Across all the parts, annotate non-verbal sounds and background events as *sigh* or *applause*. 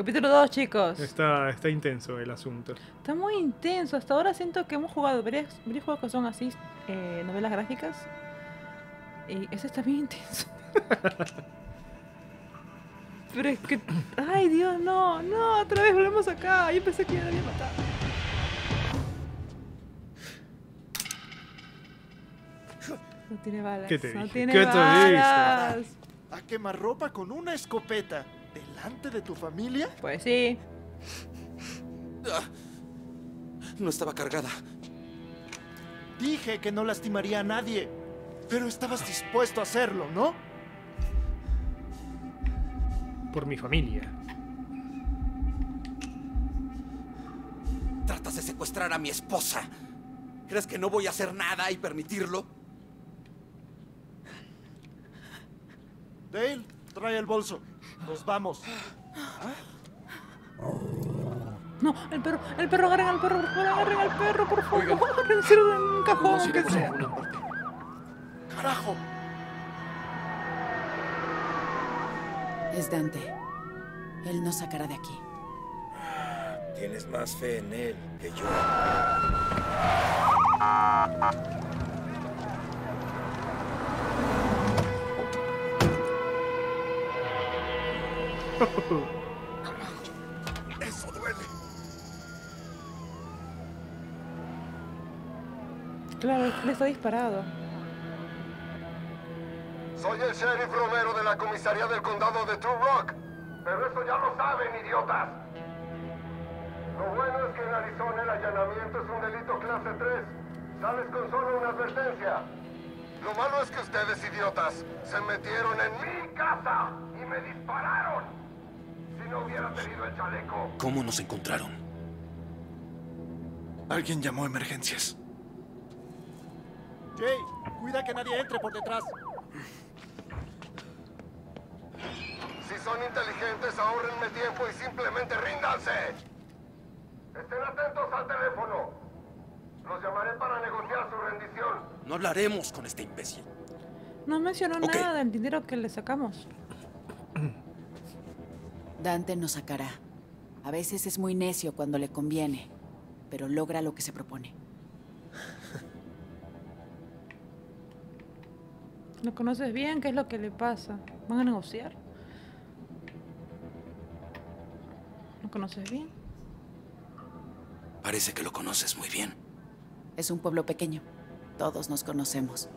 Capítulo 2, chicos. Está, está intenso el asunto. Está muy intenso. Hasta ahora siento que hemos jugado varios, varios juegos que son así, eh, novelas gráficas. Y ese está bien *laughs* intenso. Pero es que. Ay, Dios, no, no, otra vez volvemos acá. Yo pensé que ya la había matado. No tiene balas. ¿Qué te no dije? tiene ¿Qué te dije? balas. ¿A quemarropa con una escopeta delante de tu familia? Pues sí. Ah, No estaba cargada. Dije que no lastimaría a nadie, pero estabas dispuesto a hacerlo, ¿no? Por mi familia. Tratas de secuestrar a mi esposa. ¿Crees que no voy a hacer nada y permitirlo? Dale, trae el bolso. Nos vamos. No, el perro, el perro, agarren al perro, por favor, agarren al perro, por favor. *laughs* Encierren en un cajón, sea. alguna parte. ¡Carajo! Es Dante. Él nos sacará de aquí. Tienes más fe en él que yo. Eso duele. Claro, él está disparado. Soy el sheriff Romero de la comisaría del condado de True Rock. Pero eso ya lo saben, idiotas. Lo bueno es que en Arizona el allanamiento es un delito clase 3. Sales con solo una advertencia. Lo malo es que ustedes, idiotas, se metieron en mi casa y me dispararon. No hubiera tenido el chaleco. ¿Cómo nos encontraron? Alguien llamó a emergencias. Jay, cuida que nadie entre por detrás. Si son inteligentes, ahorrenme tiempo y simplemente ríndanse. Estén atentos al teléfono. Los llamaré para negociar su rendición. No hablaremos con este imbécil. No mencionó nada del dinero que le sacamos. *clears throat* Dante nos sacará. A veces es muy necio cuando le conviene, pero logra lo que se propone. *laughs* ¿Lo conoces bien? ¿Qué es lo que le pasa? ¿Van a negociar? ¿Lo conoces bien? Parece que lo conoces muy bien. Es un pueblo pequeño. Todos nos conocemos.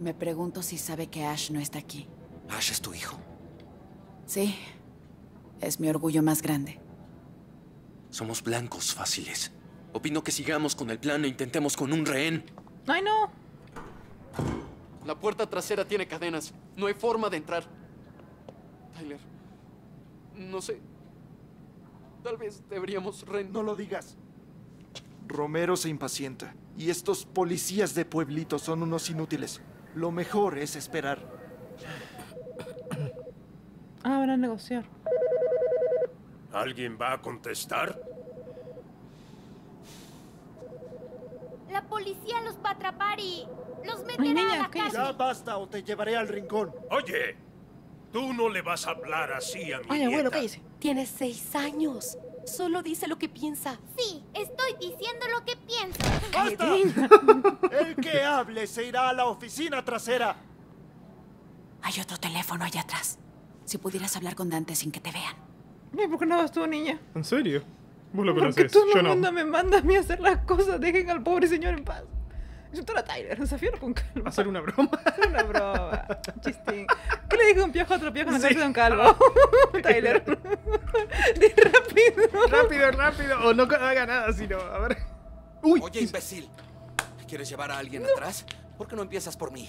Me pregunto si sabe que Ash no está aquí. Ash es tu hijo. Sí, es mi orgullo más grande. Somos blancos fáciles. Opino que sigamos con el plan e intentemos con un rehén. ¡Ay, no! La puerta trasera tiene cadenas. No hay forma de entrar. Tyler. No sé. Tal vez deberíamos ren... No lo digas. Romero se impacienta. Y estos policías de pueblito son unos inútiles. Lo mejor es esperar. Ah, van a negociar. ¿Alguien va a contestar? La policía los va a atrapar y los Ay, meterá a niña, la cállese. Ya cárcel. basta o te llevaré al rincón. Oye, tú no le vas a hablar así a mi Ay, abuelo, cállese. Tienes seis años. Solo dice lo que piensa. Sí, estoy diciendo lo que pienso. ¡Basta! *laughs* El que hable se irá a la oficina trasera. Hay otro teléfono allá atrás. Si pudieras hablar con Dante sin que te vean. Ay, ¿Por qué no vas tú, niña? ¿En serio? Vos lo Porque conoces. tú Yo no no. manda, me mandas a mí a hacer las cosas. Dejen al pobre señor en paz. Insultar a Tyler. Desafiarlo con calma. Hacer una broma. *laughs* Hacer una broma. Chistín. ¿Qué le dijo un piojo a otro piojo en la Sí. de un calvo? *laughs* Tyler. Di rápido. rápido, rápido. O no haga nada, sino. A ver. Uy. Oye, imbécil. ¿Quieres llevar a alguien atrás? ¿Por qué no empiezas por mí?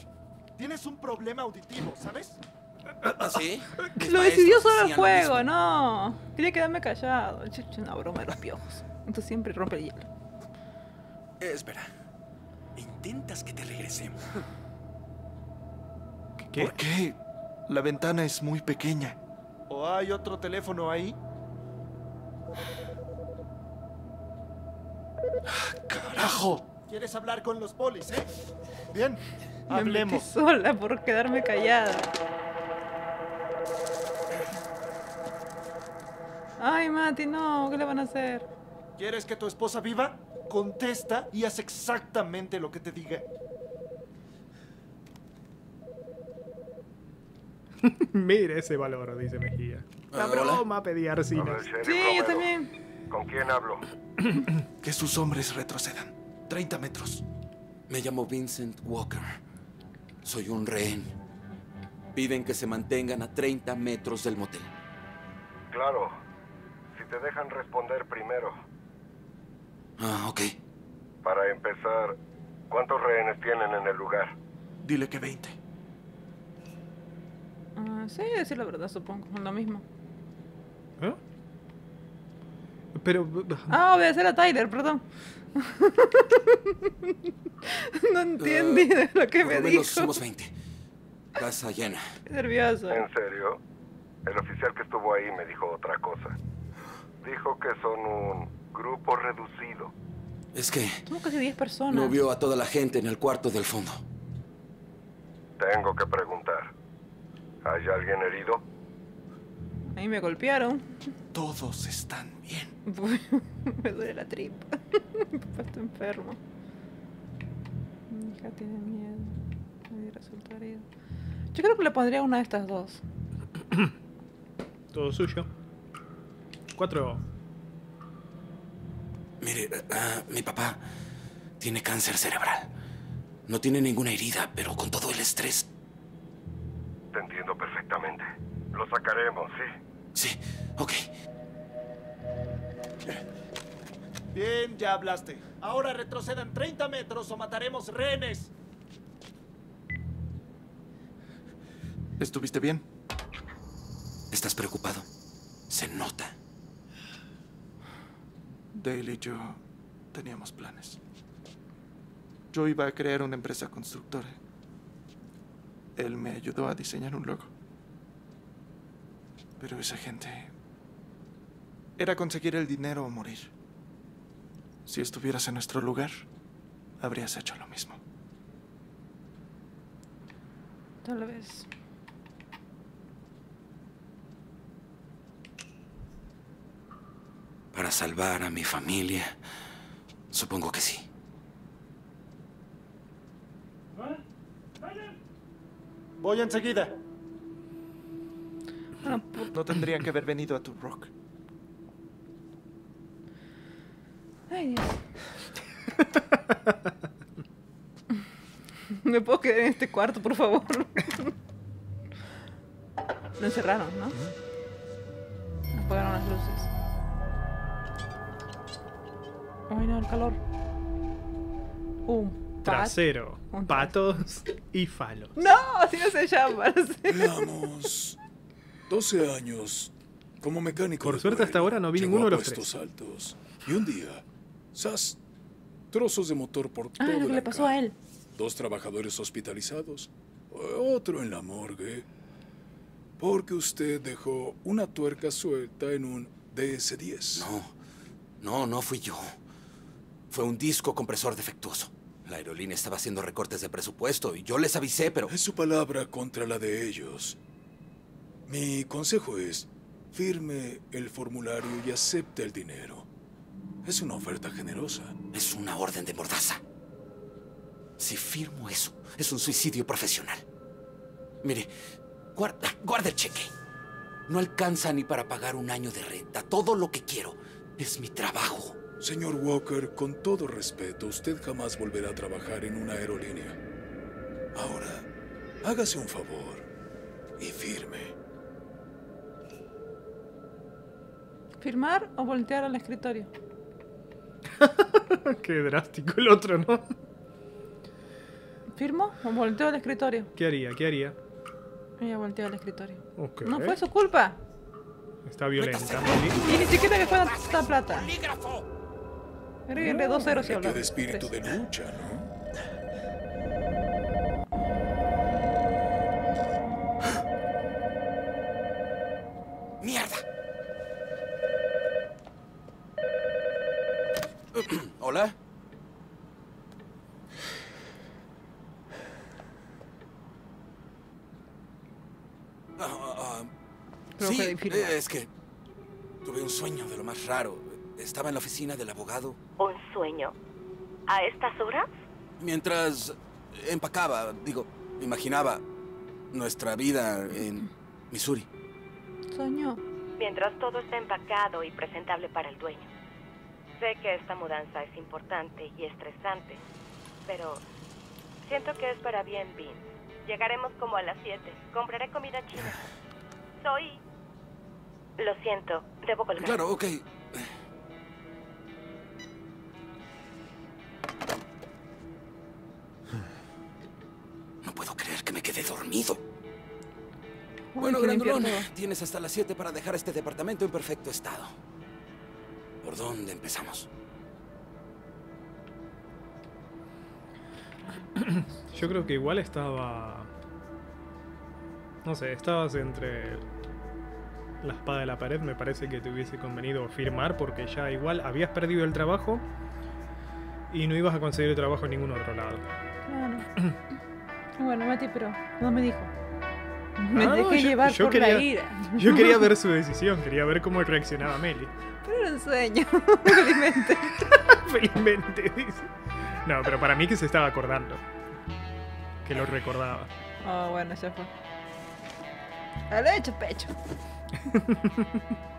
Tienes un problema auditivo, ¿sabes? ¿Ah, sí? Mis Lo decidió solo el juego, no. Quería quedarme callado. Chucha, una broma de los piojos. Entonces siempre rompe el hielo. Eh, espera. Intentas que te regresemos. ¿Qué? ¿Por qué? La ventana es muy pequeña. ¿O hay otro teléfono ahí? Ah, ¡Carajo! ¿Quieres hablar con los polis, eh? Bien, Me metí hablemos. sola por quedarme callada. Mati, no, ¿qué le van a hacer? ¿Quieres que tu esposa viva? Contesta y haz exactamente lo que te diga. *laughs* Mira ese valor, dice Mejía. La Ah, hola. broma pedía Arcina. Sí, yo también. ¿Con quién hablo? *clears throat* Que sus hombres retrocedan. 30 metros. Me llamo Vincent Walker. Soy un rehén. Piden que se mantengan a 30 metros del motel. Claro. Te dejan responder primero. Ah, ok. Para empezar, ¿cuántos rehenes tienen en el lugar? Dile que 20. Ah, sí, decir la verdad, supongo. Lo mismo. ¿Eh? Pero. Ah, obedecer a Tyler, perdón. *laughs* no entendí de lo que Por me dijo. menos somos 20. Casa llena. Qué nervioso. ¿En serio? El oficial que estuvo ahí me dijo otra cosa. Dijo que son un grupo reducido. Es que Somos casi 10 personas. no vio a toda la gente en el cuarto del fondo. Tengo que preguntar. ¿Hay alguien herido? Ahí me golpearon. Todos están bien. *laughs* me duele la tripa. *laughs* Mi papá está enfermo. Mi hija tiene miedo. Nadie resulta herido. Yo creo que le pondría una de estas dos. Todo suyo. Cuatro. Mire, ah, mi papá tiene cáncer cerebral. No tiene ninguna herida, pero con todo el estrés. Te entiendo perfectamente. Lo sacaremos, ¿sí? Sí, ok. Bien, ya hablaste. Ahora retrocedan 30 metros o mataremos rehenes. ¿Estuviste bien? ¿Estás preocupado? Se nota. Dale y yo teníamos planes. Yo iba a crear una empresa constructora. Él me ayudó a diseñar un logo. Pero esa gente... Era conseguir el dinero o morir. Si estuvieras en nuestro lugar, habrías hecho lo mismo. Tal vez. Para salvar a mi familia. Supongo que sí. Voy enseguida. No tendría que haber venido a tu rock. Ay, Dios. ¿Me puedo quedar en este cuarto, por favor? Lo encerraron, ¿no? Apagaron las luces. Ay, no, el calor. Un pat- Trasero. Un Patos y falos. No, así no se llama. Veamos. 12 años como mecánico. Por suerte hasta ahora no vi ninguno a de los puestos altos. Y un día, ¡zas! Trozos de motor por Ah, todo lo que le pasó a él. Dos trabajadores hospitalizados. Otro en la morgue. Porque usted dejó una tuerca suelta en un DS-10. No, no, no fui yo. Fue un disco compresor defectuoso. La aerolínea estaba haciendo recortes de presupuesto y yo les avisé, pero... Es su palabra contra la de ellos. Mi consejo es, firme el formulario y acepte el dinero. Es una oferta generosa. Es una orden de mordaza. Si firmo eso, es un suicidio profesional. Mire, guarda, guarda el cheque. No alcanza ni para pagar un año de renta. Todo lo que quiero es mi trabajo. Señor Walker, con todo respeto, usted jamás volverá a trabajar en una aerolínea. Ahora, hágase un favor y firme. ¿Firmar o voltear al escritorio? *laughs* Qué drástico el otro, ¿no? ¿Firmo o volteo al escritorio? ¿Qué haría? ¿Qué haría? Ella volteó al escritorio. No fue su culpa. Está violenta. Y ni siquiera me fue tanta plata. Agréguenle dos ceros si Que hablan. de espíritu de lucha, ¿no? ¡Mierda! *clears throat* ¿Hola? Creo sí, es que Tuve un sueño de lo más raro. Estaba en la oficina del abogado ¿Un sueño? ¿A estas horas? mientras empacaba, digo, imaginaba nuestra vida en Missouri. Soñó. Mientras todo está empacado y presentable para el dueño. Sé que esta mudanza es importante y estresante, pero siento que es para bien, Vince. Llegaremos como a las 7. Compraré comida china. Soy... Lo siento, debo colgar. Claro, ok. Puedo creer que me quedé dormido. Uy, Bueno, Grandulón, tienes hasta las 7 para dejar este departamento en perfecto estado. ¿Por dónde empezamos? Yo creo que igual estaba. No sé, estabas entre la espada y la pared. Me parece que te hubiese convenido firmar porque ya igual habías perdido el trabajo y no ibas a conseguir trabajo en ningún otro lado. Claro. *clears throat* bueno, Mati, pero no me dijo. Me Ah, dejé yo- llevar yo por quería- la ira. Yo quería *laughs* ver su decisión, quería ver cómo reaccionaba Meli. Pero era un sueño, *laughs* felizmente. *laughs* Felizmente, dice. No, pero para mí que se estaba acordando. Que lo recordaba. Oh, bueno, ya fue. A lo hecho pecho.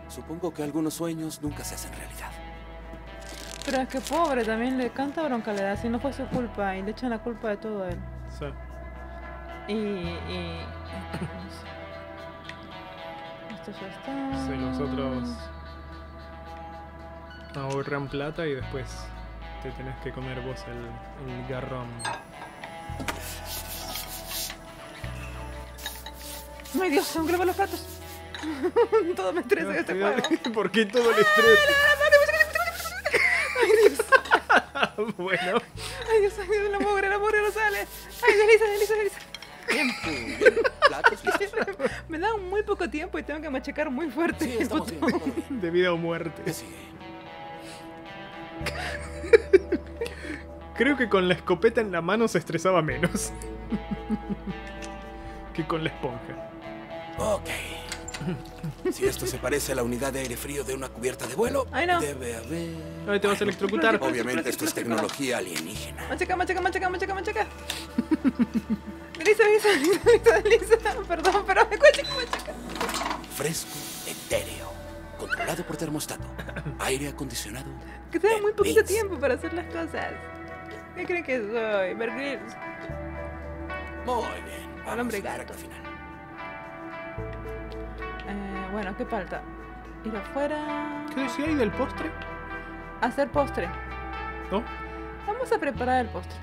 Supongo que algunos sueños nunca se hacen realidad. Pero es que pobre, también le canta bronca le da, si no fue su culpa y le echan la culpa de todo a él. Sí. Y. y... Esto ya está. Si los otros ahorran plata y después te tenés que comer vos el, el garrón. Ay Dios, que lavar los platos. todo me estresa en este Cuidado, juego. ¿Por qué todo el estrés? Ay Dios, bueno, ay Dios, ay Dios, la mugre, la mugre no sale. Ay, desliza, desliza, Platos listos. *laughs* Me da muy poco tiempo y tengo que machacar muy fuerte. Sí, estamos bien, bien. *laughs* de vida o muerte. ¿Qué *laughs* sigue? Creo que con la escopeta en la mano se estresaba menos. que con la esponja. Ok. Si esto se parece a la unidad de aire frío de una cubierta de vuelo, Ay, no. debe haber... Ay, te vas a electrocutar. Obviamente esto es tecnología alienígena. Machaca, machaca, machaca, machaca, machaca. Desliza, desliza, desliza, desliza. Perdón, pero me cuesta. Fresco, etéreo, controlado por termostato, aire acondicionado. Que tengo muy poquito Vince. tiempo para hacer las cosas. ¿Qué creen que soy? Bear Grylls. Muy bien. Vamos hombre a la gato. final. Eh, bueno, ¿qué falta? Ir afuera. ¿Qué decía ahí del postre? Hacer postre. ¿No? Vamos a preparar el postre.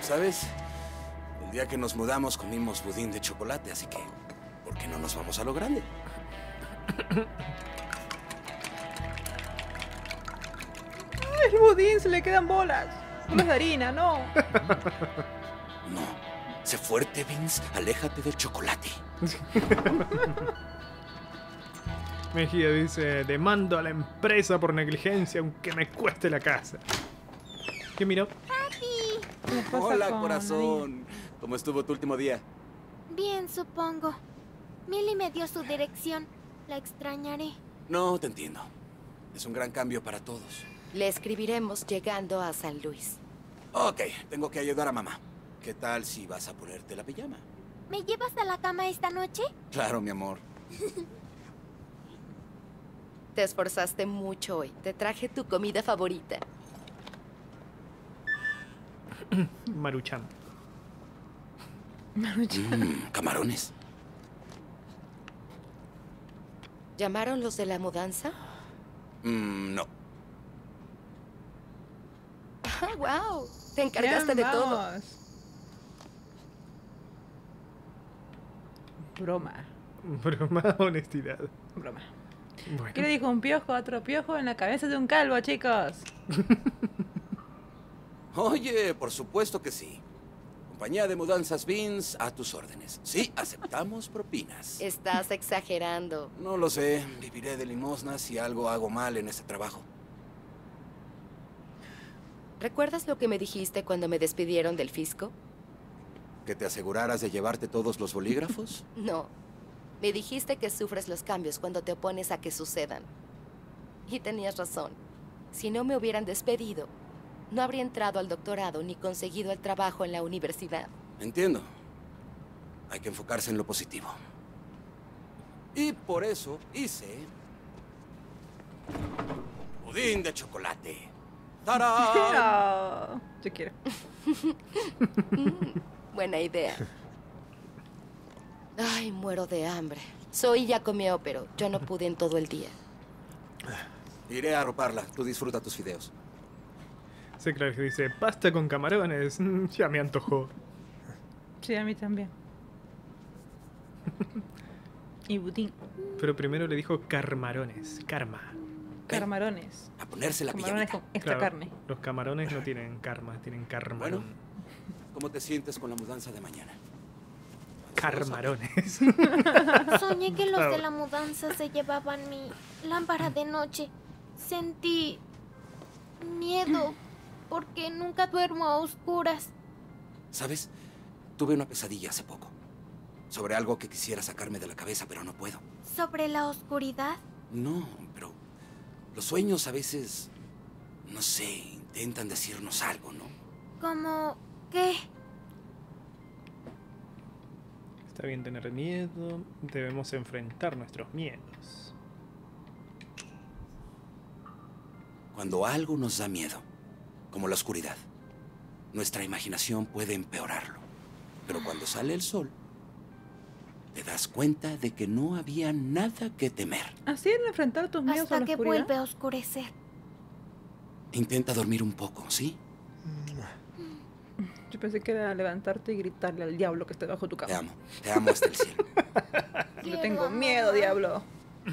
¿Sabes? El día que nos mudamos comimos budín de chocolate, así que ¿por qué no nos vamos a lo grande? ¡Ay, el budín! Se le quedan bolas. Bolas de harina, no. *laughs* No. Sé fuerte, Vince. Aléjate del chocolate. *laughs* Mejía dice, demando a la empresa por negligencia aunque me cueste la casa. ¿Qué miró? ¿Qué les pasa Hola, con corazón. ¿Cómo estuvo tu último día? Bien, supongo. Millie me dio su dirección. La extrañaré. No, te entiendo. Es un gran cambio para todos. Le escribiremos llegando a San Luis. Ok, tengo que ayudar a mamá. ¿Qué tal si vas a ponerte la pijama? ¿Me llevas a la cama esta noche? Claro, mi amor. Te esforzaste mucho hoy. Te traje tu comida favorita. *clears throat* Maruchan. Mm, camarones. ¿Llamaron los de la mudanza? Mm, no. Ah, wow. Te Bien, encargaste de todo. Broma, Broma, *laughs* honestidad. broma. Bueno. ¿Qué le dijo un piojo a otro piojo en la cabeza de un calvo, chicos? *laughs* Oye, por supuesto que sí. Compañía de mudanzas Vince, a tus órdenes. Sí, aceptamos propinas. Estás exagerando. No lo sé. Viviré de limosnas si algo hago mal en este trabajo. ¿Recuerdas lo que me dijiste cuando me despidieron del fisco? ¿Que te aseguraras de llevarte todos los bolígrafos? *laughs* No. Me dijiste que sufres los cambios cuando te opones a que sucedan. Y tenías razón. Si no me hubieran despedido, no habría entrado al doctorado ni conseguido el trabajo en la universidad. Entiendo. Hay que enfocarse en lo positivo. Y por eso hice... Pudín de chocolate. ¡Tarán! *laughs* Ah, yo quiero. *laughs* Buena idea. Ay, muero de hambre. Zoe ya comió, pero yo no pude en todo el día. Iré a arroparla. Tú disfruta tus fideos. Sí, claro, que dice, pasta con camarones. Mm, *laughs* Ya me antojó. Sí, a mí también. *laughs* y budín. Pero primero le dijo carmarones. Karma. Carmarones. A ponerse la Camarones pijamita. con esta Claro, carne. Los camarones no tienen karma, tienen carmarón. Bueno. ¿Cómo te sientes con la mudanza de mañana? Carmarones. *laughs* Soñé que los de la mudanza se llevaban mi lámpara de noche. Sentí miedo porque nunca duermo a oscuras. ¿Sabes? Tuve una pesadilla hace poco. Sobre algo que quisiera sacarme de la cabeza, pero no puedo. ¿Sobre la oscuridad? No, pero los sueños a veces, no sé, intentan decirnos algo, ¿no? ¿Como qué? Está bien tener miedo. Debemos enfrentar nuestros miedos. Cuando algo nos da miedo, como la oscuridad, nuestra imaginación puede empeorarlo. Pero cuando sale el sol, te das cuenta de que no había nada que temer. Así en enfrentar tus miedos a Hasta la que oscuridad. vuelve a oscurecer. Intenta dormir un poco, ¿sí? Yo pensé que era levantarte y gritarle al diablo que está bajo tu Te cama. amo, te amo hasta el cielo. *laughs* Yo tengo miedo, diablo.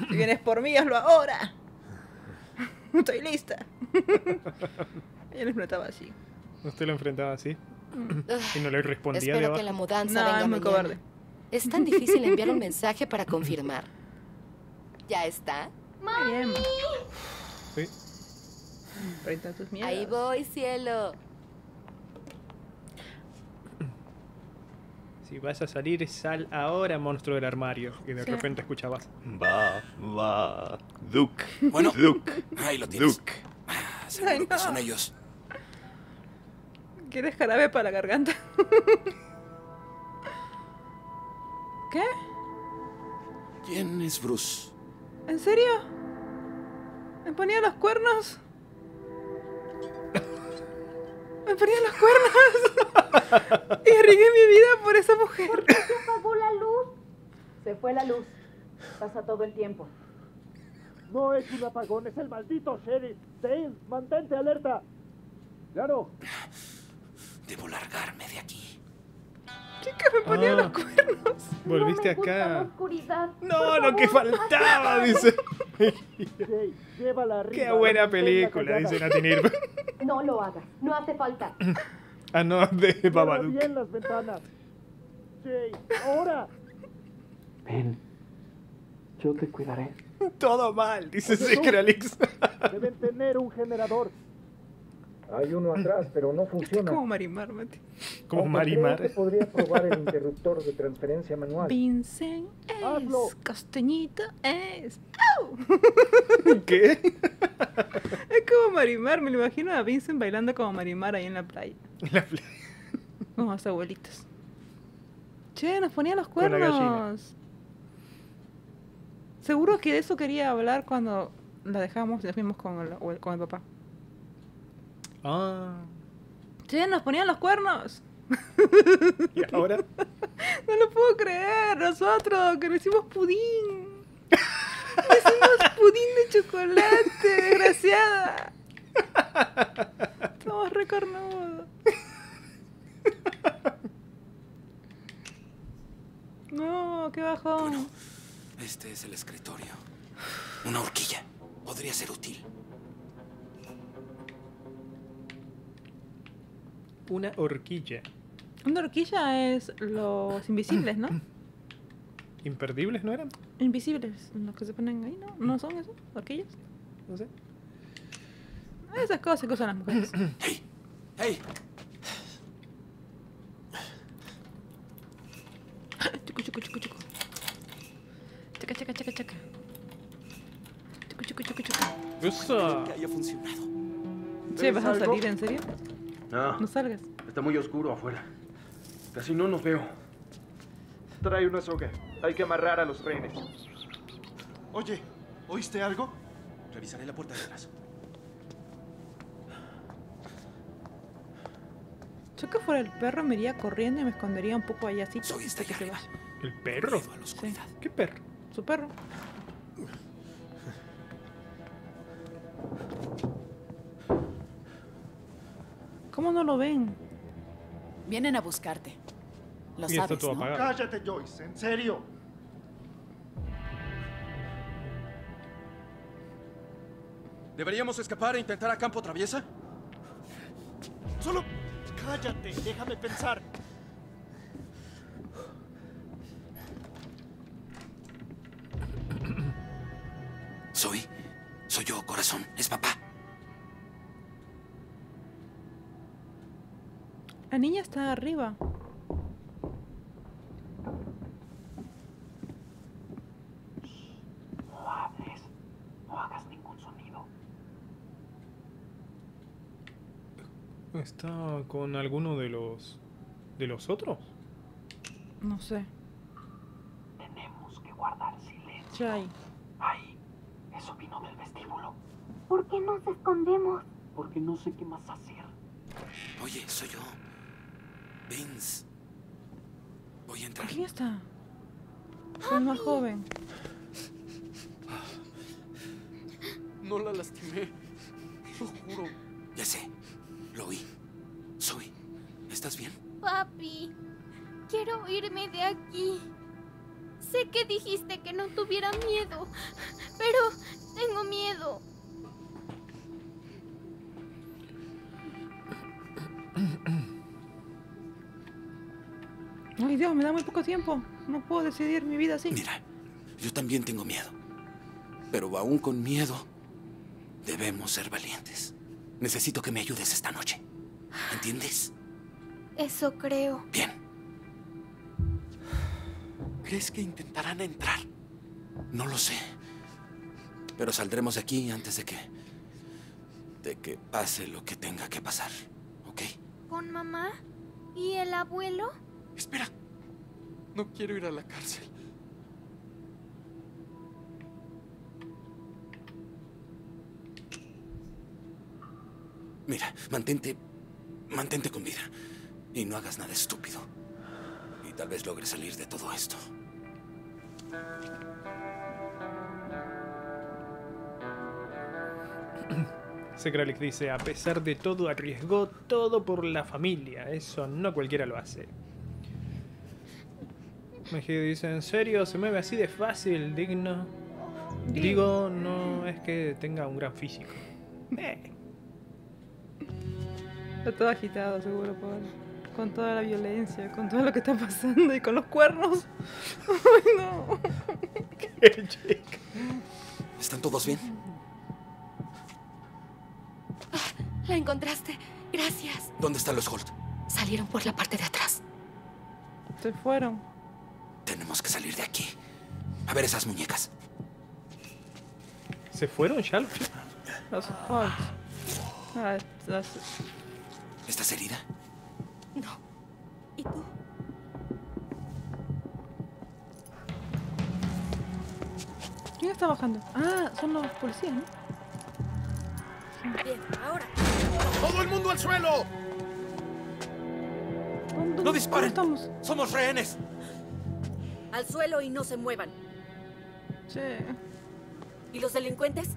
Si vienes por mí, hazlo ahora. *laughs* Estoy lista. *laughs* Ella lo enfrentaba así. ¿Usted lo enfrentaba así? y no le respondía de Espero abajo. que la mudanza No, venga es muy mañana. cobarde. Es tan difícil enviar un mensaje para confirmar. ¿Ya está? Bien. Sí. Tus. Ahí voy, cielo. Si vas a salir, sal ahora, monstruo del armario. Y de Sí. repente escuchabas. Va, va. Duke. Bueno, Duke. ahí lo tienes. Duke. Ah, Ay, no. son ellos. ¿Quieres jarabe para la garganta? *laughs* ¿Qué? ¿Quién es Bruce? ¿En serio? ¿Me ponía los cuernos? *laughs* ¿Me ponía los cuernos? *laughs* y arriesgué mi vida por esa mujer. apagó la luz? Se fue la luz. Pasa todo el tiempo. No es un apagón, es el maldito sheriff. Dale, mantente alerta. Claro. Debo largarme de aquí. Chica, me ponía Ah. los cuernos. Volviste no me gusta la acá. oscuridad. No, lo que faltaba, *laughs* dice. Jay, llévala arriba. Qué buena película, dice Nati Nirva. No lo hagas. No hace falta. Ah, no, de Cierra Babadook. bien las ventanas. Jay, ahora. Ven, yo te cuidaré. Todo mal, dice. Secralix. Deben tener un generador. Hay uno atrás, pero no Es funciona. como Marimar, Mati. Como Aunque Marimar. creo que podría probar el interruptor de transferencia manual. Vincent es. Hazlo. Costeñito es. ¡Au! *laughs* ¿Qué? Es como Marimar, me lo imagino a Vincent bailando como Marimar ahí en la playa. La pla- *laughs* Como las abuelitas. Che, nos ponía los cuernos. Seguro que de eso quería hablar cuando la dejamos y nos fuimos con el- con el papá. Ah, Che, nos ponían los cuernos. y ahora. *laughs* No lo puedo creer. Nosotros, que le hicimos pudín. Le hicimos pudín de chocolate, desgraciada. Somos recornudos. No, qué bajón. Este es el escritorio. Una horquilla. Podría ser útil. Una horquilla. Una horquilla es los *coughs* invisibles, ¿no? ¿Imperdibles no eran? Invisibles, los que se ponen ahí, ¿no? ¿No son esos? ¿Horquillas? No sé. Esas cosas que usan las mujeres. ¡Hey! *coughs* ¡Hey! Chucu, chucu, chucu, chucu. chaca, chaca, chaca. Chucu, chucu, chucu, chucu. Eso. Que haya funcionado. Che, ¿vas a salir en serio? No, No salgas. está muy oscuro afuera. Casi no nos veo. Trae una soga. Hay que amarrar a los rehenes. Oye, ¿oíste algo? Revisaré la puerta de atrás. Yo que fuera el perro me iría corriendo y me escondería un poco allá así. Soy hasta que se vaya. ¿El perro? A la oscuridad. ¿Qué perro? Su perro. ¿Cómo no lo ven? Vienen a buscarte. Lo Y sabes, ¿no? apagado. Cállate, Joyce. En serio. ¿Deberíamos escapar e intentar a campo traviesa? Solo cállate. Déjame pensar. Soy. Soy yo, corazón. Es papá. La niña está arriba. No hables. No hagas ningún sonido. ¿Está con alguno de los. de los otros? No sé. Tenemos que guardar silencio. Chay. Ahí. Eso vino del vestíbulo. ¿Por qué nos escondemos? Porque no sé qué más hacer. Oye, soy yo. Vince. Voy a entrar. ¿Quién está? El más joven. No la lastimé. Lo juro. Ya sé. Lo oí. Soy. ¿Estás bien? Papi, quiero irme de aquí. Sé que dijiste que no tuviera miedo, pero tengo miedo. Ay Dios, me da muy poco tiempo. No puedo decidir mi vida así. Mira, yo también tengo miedo. Pero aún con miedo, debemos ser valientes. Necesito que me ayudes esta noche. ¿Entiendes? Eso creo. Bien. ¿Crees que intentarán entrar? No lo sé. Pero saldremos de aquí antes de que... de que pase lo que tenga que pasar. ¿Ok? ¿Con mamá? ¿Y el abuelo? Espera. No quiero ir a la cárcel. Mira, mantente... mantente con vida. Y no hagas nada estúpido. Y tal vez logres salir de todo esto. *clears throat* Secralix dice, a pesar de todo, arriesgó todo por la familia. Eso no cualquiera lo hace. Mejía dice, ¿en serio? ¿Se mueve así de fácil, digno? Digo, no es que tenga un gran físico. Eh, Está todo agitado, seguro, pobre. Con toda la violencia, con todo lo que está pasando y con los cuernos. *laughs* Ay, no. *laughs* ¿Están todos bien? ¿La encontraste? Gracias. ¿Dónde están los Holt? Salieron por la parte de atrás. Se fueron. Tenemos que salir de aquí. A ver esas muñecas. ¿Se fueron ya los Los. Ah, las- ¿Estás herida? No. ¿Y tú? ¿Quién está bajando? Ah, son los policías, ¿no? Bien, ahora. ¡Todo el mundo al suelo! ¿Dónde- ¡No disparen! dónde estamos? ¡Somos rehenes! Al suelo y no se muevan. Sí. ¿Y los delincuentes?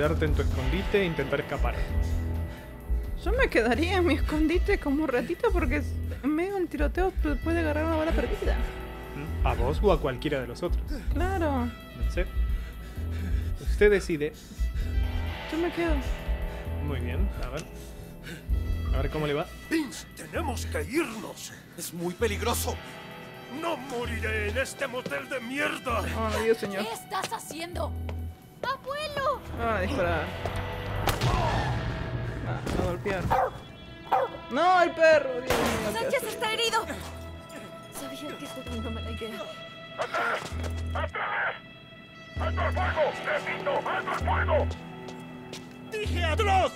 Quedarte en tu escondite e intentar escapar. Yo me quedaría en mi escondite como un ratito porque en medio del tiroteo pu- puede agarrar una bala perdida. ¿A vos o a cualquiera de los otros? Claro, No sé. Usted decide. yo me quedo. Muy bien, a ver. A ver cómo le va. Vince, tenemos que irnos. Es muy peligroso. No moriré en este motel de mierda. Oh, Dios señor. ¿Qué estás haciendo? ¡Abuelo! Van a disparar. Ah, a golpear. No, el perro. Dios mío. ¿qué ¡Sánchez está herido! Sabía que sería una mala idea. ¡Alto el fuego! ¡Repito, alto el fuego! ¡Dije atroz!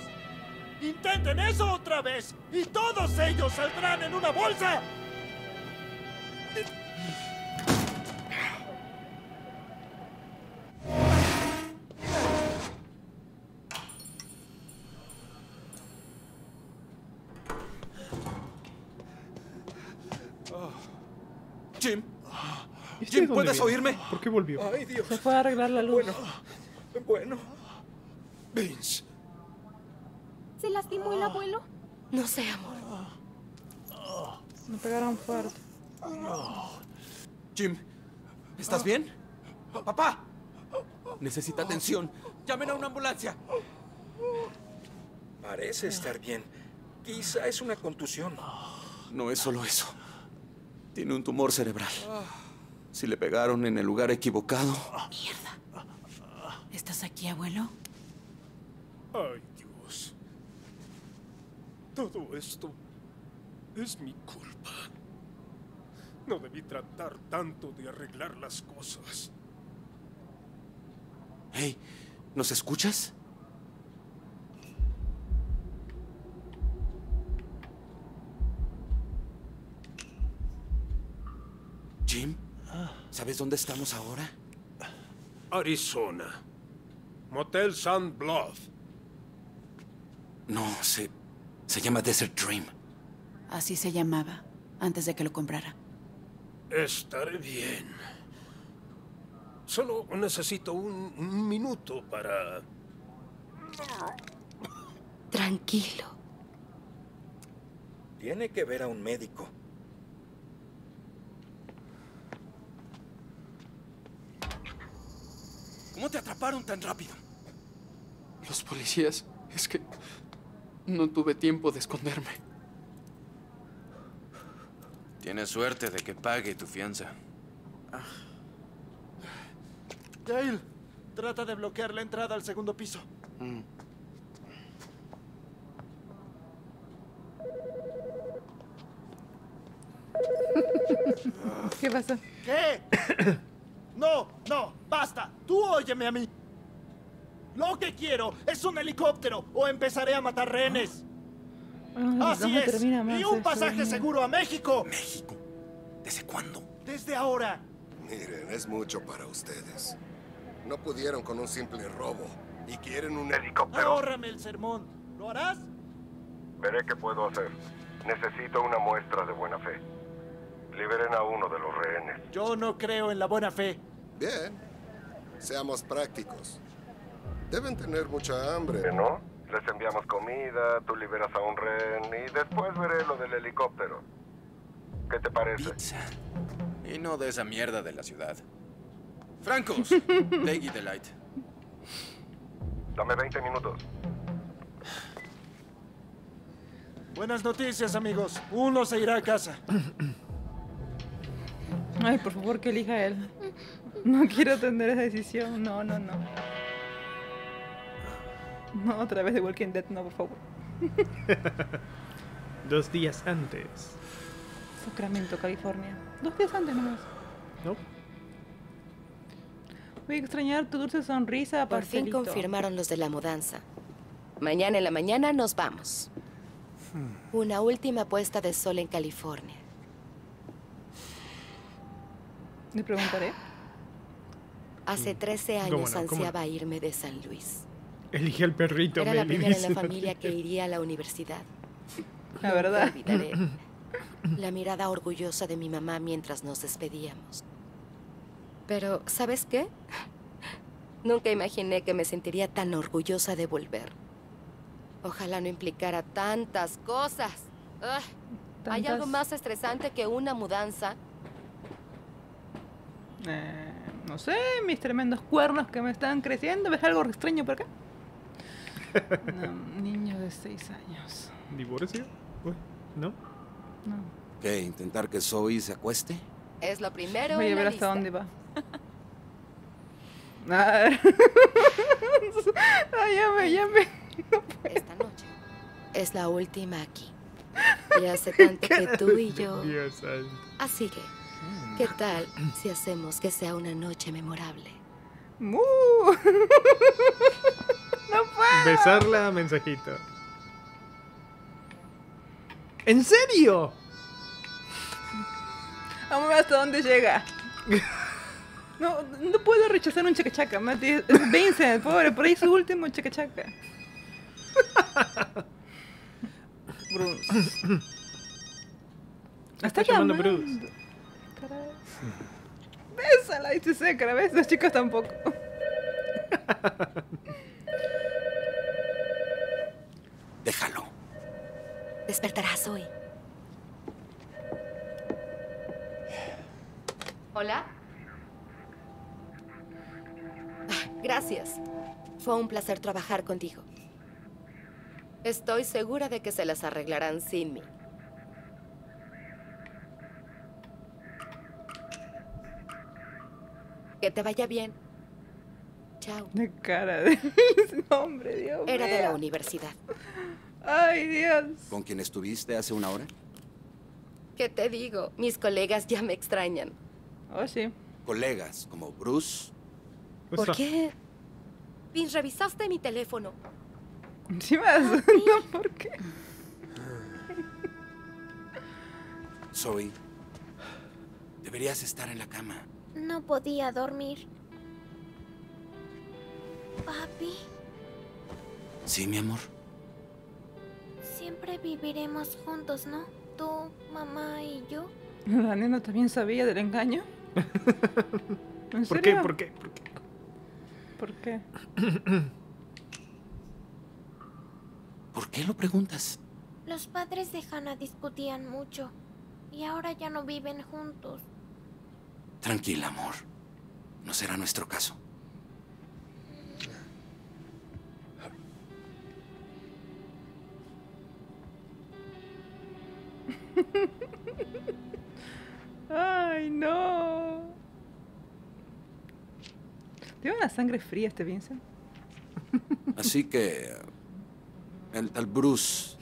¡Intenten eso otra vez! ¡Y todos ellos saldrán en una bolsa! Jim. ¿Y usted Jim, ¿puedes viene? oírme? ¿Por qué volvió? ¡Ay, Dios! Se fue a arreglar la luz. Bueno, bueno. Vince, ¿Se lastimó el abuelo? No sé, amor. Me pegaron fuerte. Jim, ¿estás bien? ¡Papá! Necesita atención. Llamen a una ambulancia. parece estar bien. Quizá es una contusión. No es solo eso. Tiene un tumor cerebral. Si le pegaron en el lugar equivocado. Mierda. ¿Estás aquí, abuelo? Ay, Dios. Todo esto es mi culpa. No debí tratar tanto de arreglar las cosas. Hey, ¿nos escuchas? Jim, ¿sabes dónde estamos ahora? Arizona. Motel Sun Bluff. No, se. se llama Desert Dream. Así se llamaba, antes de que lo comprara. Estaré bien. Solo necesito un, un minuto para... Tranquilo. Tiene que ver a un médico. ¿Cómo te atraparon tan rápido? Los policías. Es que no tuve tiempo de esconderme. Tienes suerte de que pague tu fianza. Dale, trata de bloquear la entrada al segundo piso. ¿Qué pasa? ¿Qué? No, no, basta. Tú óyeme a mí. Lo que quiero es un helicóptero o empezaré a matar rehenes. Ay, Así no es. Y un pasaje seguro a México. ¿México? ¿Desde cuándo? Desde ahora. Miren, es mucho para ustedes. No pudieron con un simple robo. ¿Y quieren un helicóptero? Ahórrame el sermón. ¿Lo harás? Veré qué puedo hacer. Necesito una muestra de buena fe. Liberen a uno de los rehenes. Yo no creo en la buena fe. Bien. Seamos prácticos. Deben tener mucha hambre, ¿no? Les enviamos comida, tú liberas a un rehén y después veré lo del helicóptero. ¿Qué te parece? Pizza. Y no de esa mierda de la ciudad. Francos, *laughs* Peggy Delight. Dame 20 minutos. Buenas noticias, amigos. Uno se irá a casa. *clears throat* Ay, por favor, que elija él. No quiero tener esa decisión. No, no, no. No, otra vez de Walking Dead, no, por favor. *laughs* Dos días antes. Sacramento, California. Dos días antes nomás. ¿No? Voy a extrañar tu dulce sonrisa, Por fin confirmaron los de la mudanza. Mañana en la mañana nos vamos. Una última puesta de sol en California. Le preguntaré. Hace 13 ¿Cómo años no? Ansiaba irme de San Luis. Elige al perrito, Era la primera en la familia que iría a la universidad. La verdad. *laughs* la mirada orgullosa de mi mamá mientras nos despedíamos. Pero, ¿sabes qué? Nunca imaginé que me sentiría tan orgullosa de volver. Ojalá no implicara tantas cosas. ¿Hay algo más estresante que una mudanza? Eh, no sé, mis tremendos cuernos que me están creciendo. ¿Ves algo extraño por acá? *laughs* No, niño de 6 años. ¿Divorcio? ¿No? No. ¿Qué? ¿Intentar que Zoe se acueste? Es lo primero Voy a ver hasta lista. dónde va. *laughs* A ver. *laughs* Ay, ya me, ya me. Esta noche es la última aquí. Y hace tanto que tú y yo... Dios santo. Así que, ¿qué tal si hacemos que sea una noche memorable? Mu. *laughs* no puedo. Besarla, mensajito. ¿En serio? Vamos a ver hasta dónde llega. *laughs* No, no puedo rechazar un chacachaca, Mati. Vincent, pobre, por ahí su último chacachaca. *laughs* Bruce. Está llamando llamando. Bruce. Caray. Bésala y se seca, ¿ves? Los chicos tampoco. *laughs* Déjalo. Despertarás hoy. ¿Hola? Ah, Gracias. Fue un placer trabajar contigo. Estoy segura de que se las arreglarán sin mí. Que te vaya bien. Chao. De cara de *laughs* hombre, Dios Era de la universidad. Ay, Dios. ¿Con quién estuviste hace una hora? ¿Qué te digo? Mis colegas ya me extrañan. Oh, sí. Colegas como Bruce. ¿Por qué? Vince, revisaste mi teléfono. Sí más. No, ¿por qué? Zoe. Deberías estar en la cama. No podía dormir. Papi, Sí, mi amor. siempre viviremos juntos, ¿no? Tú, mamá y yo. La nena también sabía del engaño. *laughs* ¿En ¿Por qué? ¿Por qué? ¿Por qué? ¿Por *clears throat* qué? ¿Por qué lo preguntas? Los padres de Hannah discutían mucho y ahora ya no viven juntos. Tranquila, amor. No será nuestro caso. *laughs* Ay, no. Tiene una sangre fría este Vincent. *laughs* Así que... El tal Bruce.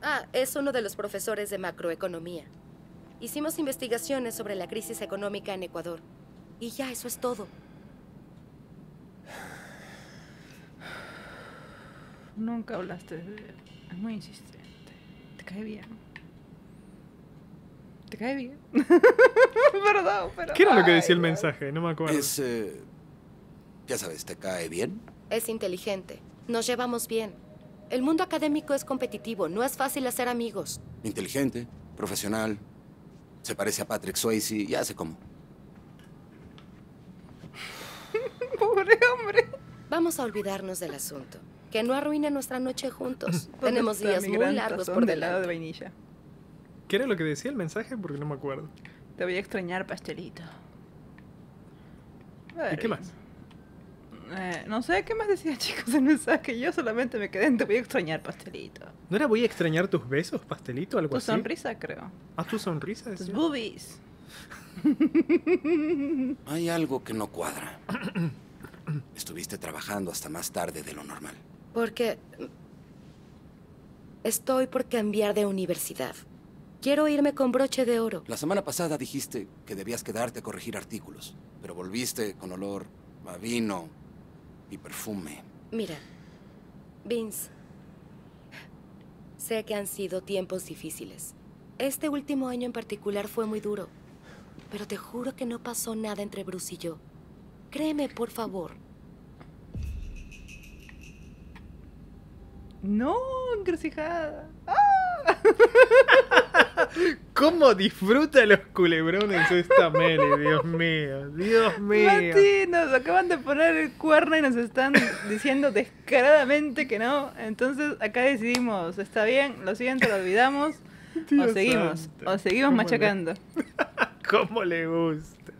Ah, es uno de los profesores de macroeconomía. Hicimos investigaciones sobre la crisis económica en Ecuador. Y ya, eso es todo. Nunca hablaste de él. Es muy insistente. Te cae bien. ¿Te cae bien? *laughs* Perdón, pero. ¿Qué era lo que ay, decía el mensaje? No me acuerdo. Es... eh, ya sabes, ¿te cae bien? Es inteligente. Nos llevamos bien. El mundo académico es competitivo. No es fácil hacer amigos. Inteligente, profesional. Se parece a Patrick Swayze, ya sé cómo. Pobre hombre. Vamos a olvidarnos del asunto. Que no arruine nuestra noche juntos. *laughs* ¿Dónde Tenemos días muy largos por de helado de delante. vainilla. ¿Qué era lo que decía el mensaje? Porque no me acuerdo. Te voy a extrañar, pastelito. ¿Y qué más? Eh, no sé qué más decía, *laughs* chicos, el mensaje. Yo solamente me quedé en te voy a extrañar, pastelito. ¿No era voy a extrañar tus besos, pastelito, algo Tu así? sonrisa, creo. Ah, tu sonrisa. Tus decía? boobies. *laughs* Hay algo que no cuadra. *clears throat* Estuviste trabajando hasta más tarde de lo normal. Porque estoy por cambiar de universidad. Quiero irme con broche de oro. La semana pasada dijiste que debías quedarte a corregir artículos, pero volviste con olor a vino y perfume. Mira, Vince, sé que han sido tiempos difíciles. Este último año en particular fue muy duro, pero te juro que no pasó nada entre Bruce y yo. Créeme, por favor. No, encrucijada. ¡Ah! *laughs* ¿Cómo disfruta los culebrones esta Meli? Dios mío, Dios mío. Mati, nos acaban de poner el cuerno y nos están diciendo descaradamente que no. Entonces acá decidimos, está bien, lo siento, lo olvidamos. Dios o seguimos, santo. o seguimos ¿Cómo le- machacando. *laughs* ¿Cómo le gusta?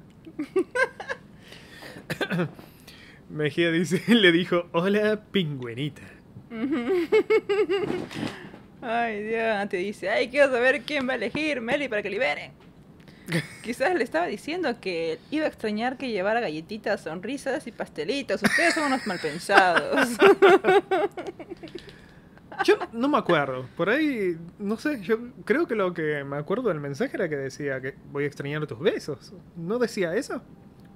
*coughs* Mejía dice, le dijo, hola pingüenita. *laughs* Ay, Dios, te dice, ay, quiero saber quién va a elegir Meli para que liberen. *laughs* Quizás le estaba diciendo que iba a extrañar que llevara galletitas, sonrisas y pastelitos. Ustedes son unos malpensados. *laughs* Yo no me acuerdo. Por ahí, no sé, yo creo que lo que me acuerdo del mensaje era que decía que voy a extrañar tus besos. ¿No decía eso?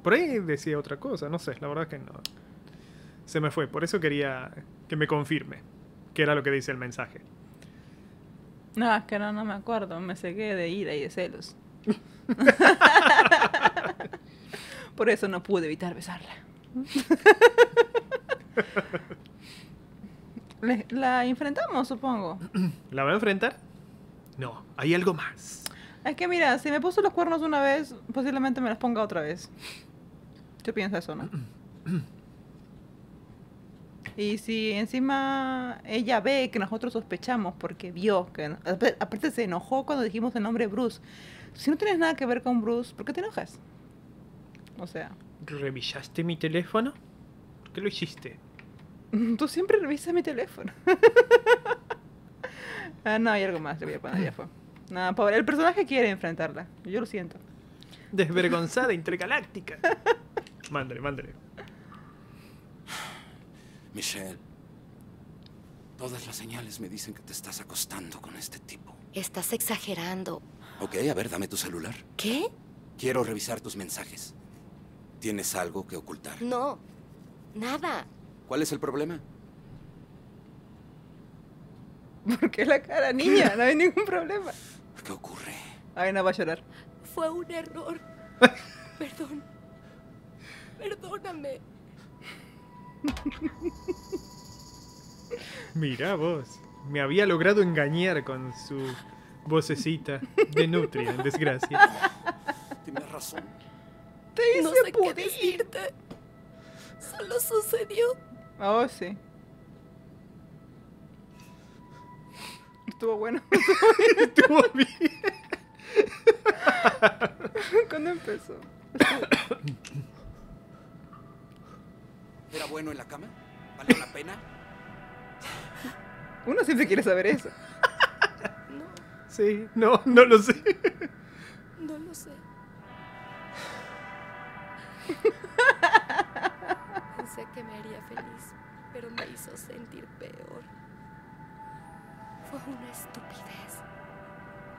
Por ahí decía otra cosa, no sé, la verdad que no. Se me fue, por eso quería que me confirme que era lo que dice el mensaje. No, es que no, no me acuerdo. Me cegué de ira y de celos. *laughs* Por eso no pude evitar besarla. Le- La enfrentamos, supongo. ¿La va a enfrentar? No, hay algo más. Es que mira, si me puso los cuernos una vez, posiblemente me los ponga otra vez. Yo pienso eso, ¿no? *clears throat* Y si encima ella ve que nosotros sospechamos porque vio que... Aparte se enojó cuando dijimos el nombre Bruce. Si no tienes nada que ver con Bruce, ¿por qué te enojas? O sea, ¿Revisaste mi teléfono? ¿Por qué lo hiciste? *laughs* tú siempre revisas mi teléfono. *laughs* ah, no, hay algo más, le voy a poner, ya fue. No, pobre, el personaje quiere enfrentarla. Yo lo siento. Desvergonzada intergaláctica. *laughs* Mándale, mándale. Michelle, todas las señales me dicen que te estás acostando con este tipo. Estás exagerando. Ok, a ver, dame tu celular. ¿Qué? Quiero revisar tus mensajes. ¿Tienes algo que ocultar? No. Nada. ¿Cuál es el problema? *laughs* ¿Por qué la cara, niña? No hay ningún problema. *laughs* ¿Qué ocurre? Ay, no va a llorar. Fue un error. *laughs* Perdón. Perdóname. *laughs* Mira vos, me había logrado engañar con su vocecita de nutria, en desgracia. Tienes razón. Te No hice sé qué pudir. decirte. Solo sucedió. Oh, sí. Estuvo bueno. *laughs* Estuvo bien. ¿Cuándo empezó? *coughs* ¿Era bueno en la cama? ¿Valió la pena? *laughs* Uno siempre quiere saber eso. *laughs* Sí, no, no lo sé. No lo sé. *laughs* Pensé que me haría feliz, pero me hizo sentir peor. Fue una estupidez.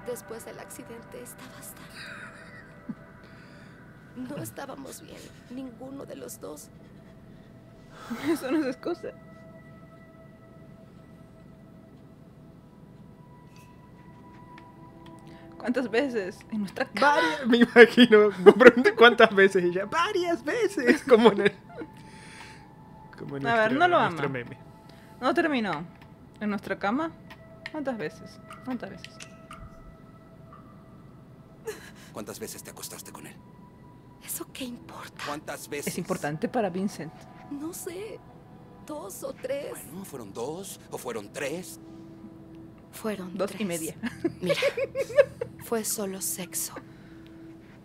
Después del accidente estabas tan... No estábamos bien, ninguno de los dos. *laughs* Eso no es excusa. ¿Cuántas veces en nuestra cama? Varias, me imagino. Me pregunté cuántas veces y ella, varias veces. Como en el. Como en A ver, no lo ama. meme. No terminó. ¿En nuestra cama? ¿Cuántas veces? ¿Cuántas veces? ¿Cuántas veces te acostaste con él? ¿Eso qué importa? ¿Cuántas veces? Es importante para Vincent. No sé. Dos o tres. ¿No fueron dos o fueron tres? Fueron Dos y media. *laughs* Mira, fue solo sexo.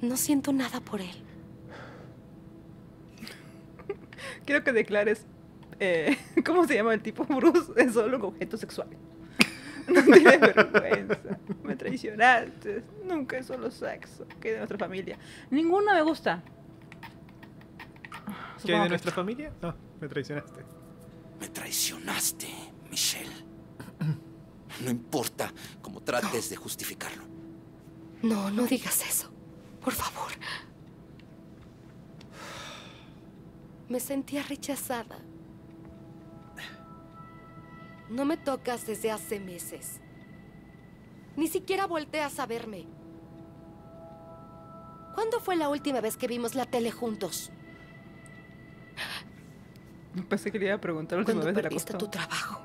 No siento nada por él. Quiero que declares. eh, *laughs* ¿Cómo se llama el tipo? Bruce es solo un objeto sexual. No tienes vergüenza. Me traicionaste. Nunca es solo sexo. Que de nuestra familia. Ninguno me gusta. ¿Qué hay de que- nuestra familia? No, me traicionaste. Me traicionaste, Michelle. No importa cómo trates de justificarlo. No, no digas eso. Por favor. Me sentía rechazada. No me tocas desde hace meses. Ni siquiera volteas a verme. ¿Cuándo fue la última vez que vimos la tele juntos? Pensé que le iba a preguntar la última vez de la perdiste costó. tu trabajo.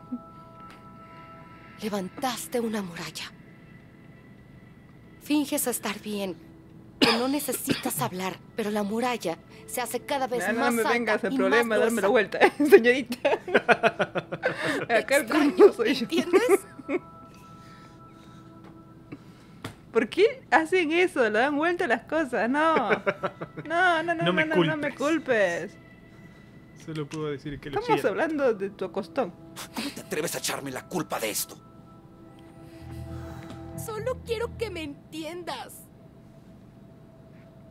Levantaste una muralla. Finges estar bien, que no necesitas hablar, pero la muralla se hace cada vez No, no más me alta vengas el problema, darme la vuelta, *laughs* señorita. Acá el soy yo. ¿Entiendes? *laughs* ¿Por qué hacen eso? Le dan vuelta las cosas. No. No, no, no, No no, me no, no me culpes. Solo puedo decir que lo Estamos hablando de tu acostón. ¿Cómo te atreves a echarme la culpa de esto? Solo quiero que me entiendas.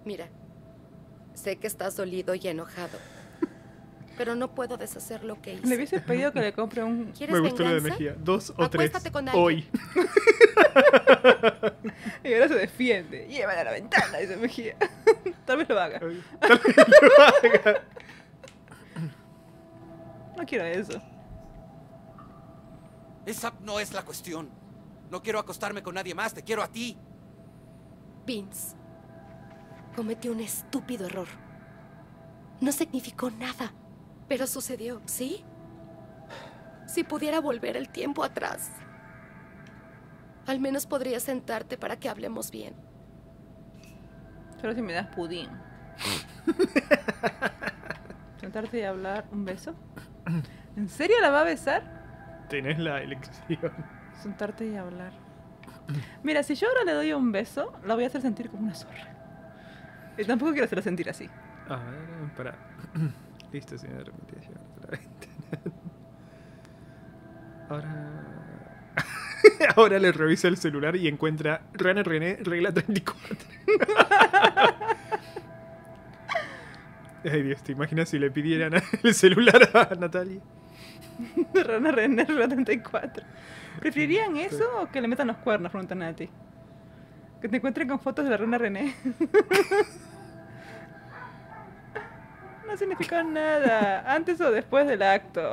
Mira, sé que estás dolido y enojado, pero no puedo deshacer lo que hice. Le hubiese pedido que le compre un. *laughs* ¿Quieres Me gustó lo de venganza? Mejía. Dos o tres. Acuéstate con alguien. Hoy. *laughs* Y ahora se defiende. Llévala a la ventana, dice Mejía. *laughs* Tal vez lo haga. No quiero eso. Esa no es la cuestión. No quiero acostarme con nadie más, te quiero a ti. Vince, cometí un estúpido error. No significó nada, pero sucedió, ¿sí? Si pudiera volver el tiempo atrás, al menos podría sentarte para que hablemos bien. Solo si me das pudín. *laughs* Sentarte y hablar. ¿Un beso? *clears throat* ¿En serio la va a besar? Tenés la elección. Sentarte y hablar. *clears throat* Mira, si yo ahora le doy un beso, la voy a hacer sentir como una zorra. Y tampoco quiero hacerla sentir así. A ver, para. *clears throat* Listo, señor. Permití llevarte a la ventana. Ahora. *laughs* Ahora le revisa el celular y encuentra René René, regla 34. *laughs* Ay Dios, ¿te imaginas si le pidieran *laughs* el celular a Natalia? *laughs* Rana René, Rana 34. ¿Preferirían eso o que le metan los cuernos? Preguntan a ti. Que te encuentren con fotos de la Rana René. *laughs* No significó nada. Antes o después del acto.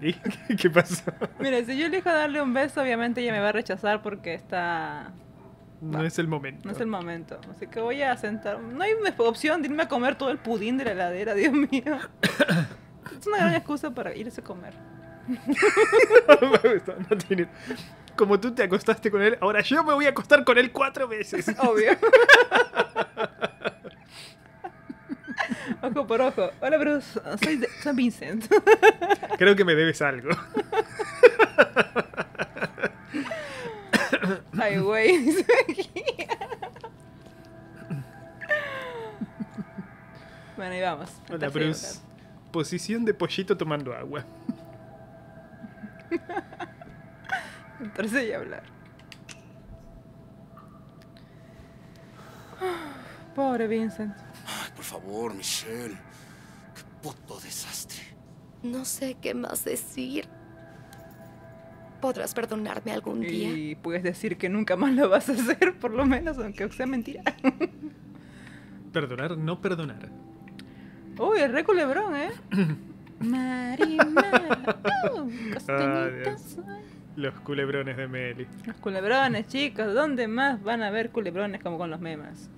*laughs* ¿Y qué pasó? Mira, si yo elijo darle un beso, obviamente ella me va a rechazar porque está. No es el momento. No es el momento. Así que voy a sentar. No hay una opción de irme a comer todo el pudín de la heladera, *laughs* Dios mío. Es una gran excusa para irse a comer. Me *laughs* gusta, no tiene- Como tú te acostaste con él, ahora yo me voy a acostar con él cuatro veces. Obvio. *laughs* Ojo por ojo. Hola, Bruce. Soy, de- soy Vincent. *laughs* Creo que me debes algo. *laughs* Ay, güey. bueno, ahí vamos. Hola, Bruce. Posición de pollito tomando agua. Sentarse y hablar. Pobre Vincent. Ay, por favor, Michelle. Qué puto desastre. No sé qué más decir. ¿Podrás perdonarme algún día? Y puedes decir que nunca más lo vas a hacer, *laughs* por lo menos, aunque sea mentira. *laughs* Perdonar, no perdonar. Uy, el re culebrón, ¿eh? *coughs* Marimar. *laughs* Oh. Los culebrones de Meli. Los culebrones, chicos. ¿Dónde más van a ver culebrones como con los memes?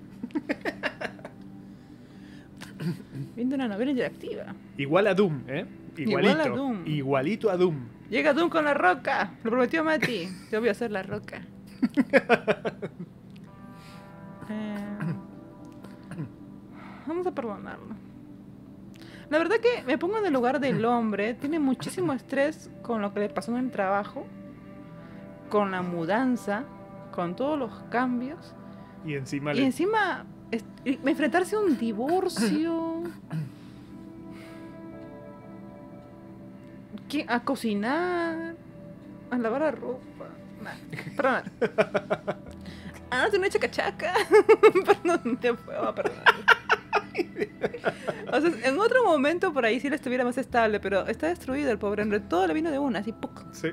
Viendo una novela interactiva. Igual a Doom, ¿eh? Igual Igualito. a Doom. Igualito a Doom. Llega Doom con la roca. Lo prometió Mati. Yo voy a hacer la roca. *laughs* Eh, vamos a perdonarlo. La verdad que me pongo en el lugar del hombre. Tiene muchísimo estrés con lo que le pasó en el trabajo, con la mudanza, con todos los cambios. Y encima Y le... encima, enfrentarse a un divorcio. A cocinar. A lavar la ropa. Nah, perdón. *laughs* Ah, no, una chacachaca. *laughs* Perdón, te puedo perdonar. O sea, en otro momento por ahí sí le estuviera más estable, pero está destruido el pobre hombre. Todo le vino de una, así, ¡puc! Sí.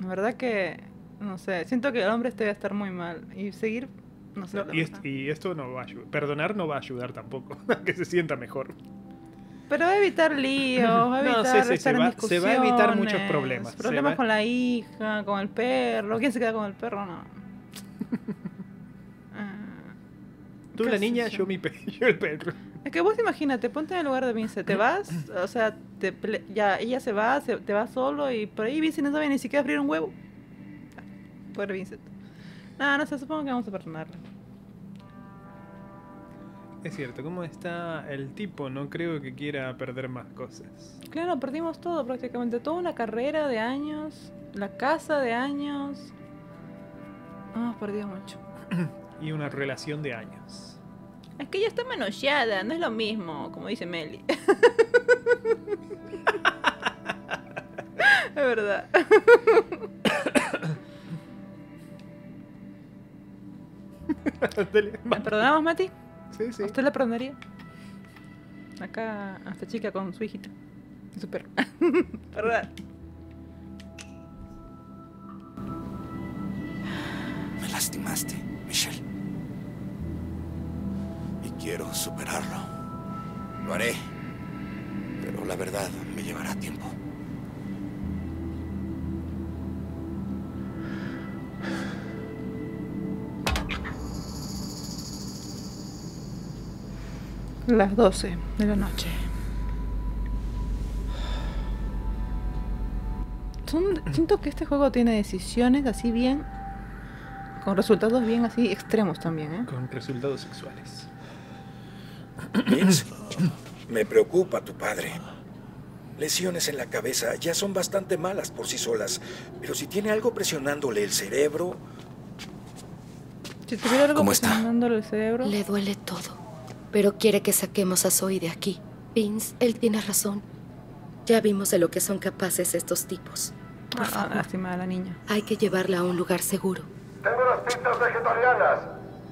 La verdad que, no sé, siento que el hombre este debe estar muy mal. Y seguir, no sé. Y, verdad. est- y esto no va a ayudar. Perdonar no va a ayudar tampoco. *laughs* a que se sienta mejor. Pero va a evitar líos, va a *laughs* No, evitar sí, sí, estar se en va- se va a evitar muchos problemas, Problemas va- con la hija, con el perro. ¿Quién se queda con el perro? No. *laughs* Ah, Tú la niña, yo. mi pe yo el perro. Es que vos imagínate, ponte en el lugar de Vincent, te vas, o sea, te ya ella se va, se- te va solo y por ahí Vincent no sabe ni siquiera abrir un huevo. Pobre Vincent. No, no sé, supongo que vamos a perdonarlo. Es cierto, ¿cómo está el tipo? No creo que quiera perder más cosas. Claro, perdimos todo prácticamente, toda una carrera de años, la casa de años. Hemos perdido mucho. *clears throat* Y una relación de años. Es que ella está manoseada, no es lo mismo, como dice Meli. *laughs* es verdad. *clears throat* *laughs* ¿Le perdonamos, Mati? Sí, sí. ¿Usted le perdonaría? Acá, a esta chica con su hijita. y Su perro. *laughs* ¿Verdad? Me lastimaste, Michelle. Y quiero superarlo. Lo haré. Pero la verdad me llevará tiempo. Las 12 de la noche. Son- siento que este juego tiene decisiones así bien. Con resultados bien así extremos también, ¿eh? Con resultados sexuales. Vince, *coughs* me preocupa tu padre. Lesiones en la cabeza ya son bastante malas por sí solas, pero si tiene algo presionándole el cerebro, Si tuviera algo ¿Cómo está? presionándole el cerebro. Le duele todo, pero quiere que saquemos a Zoe de aquí. Vince, él tiene razón. Ya vimos de lo que son capaces estos tipos. Por Ah, favor, lástima a la niña. hay que llevarla a un lugar seguro. Tengo las pistas vegetarianas.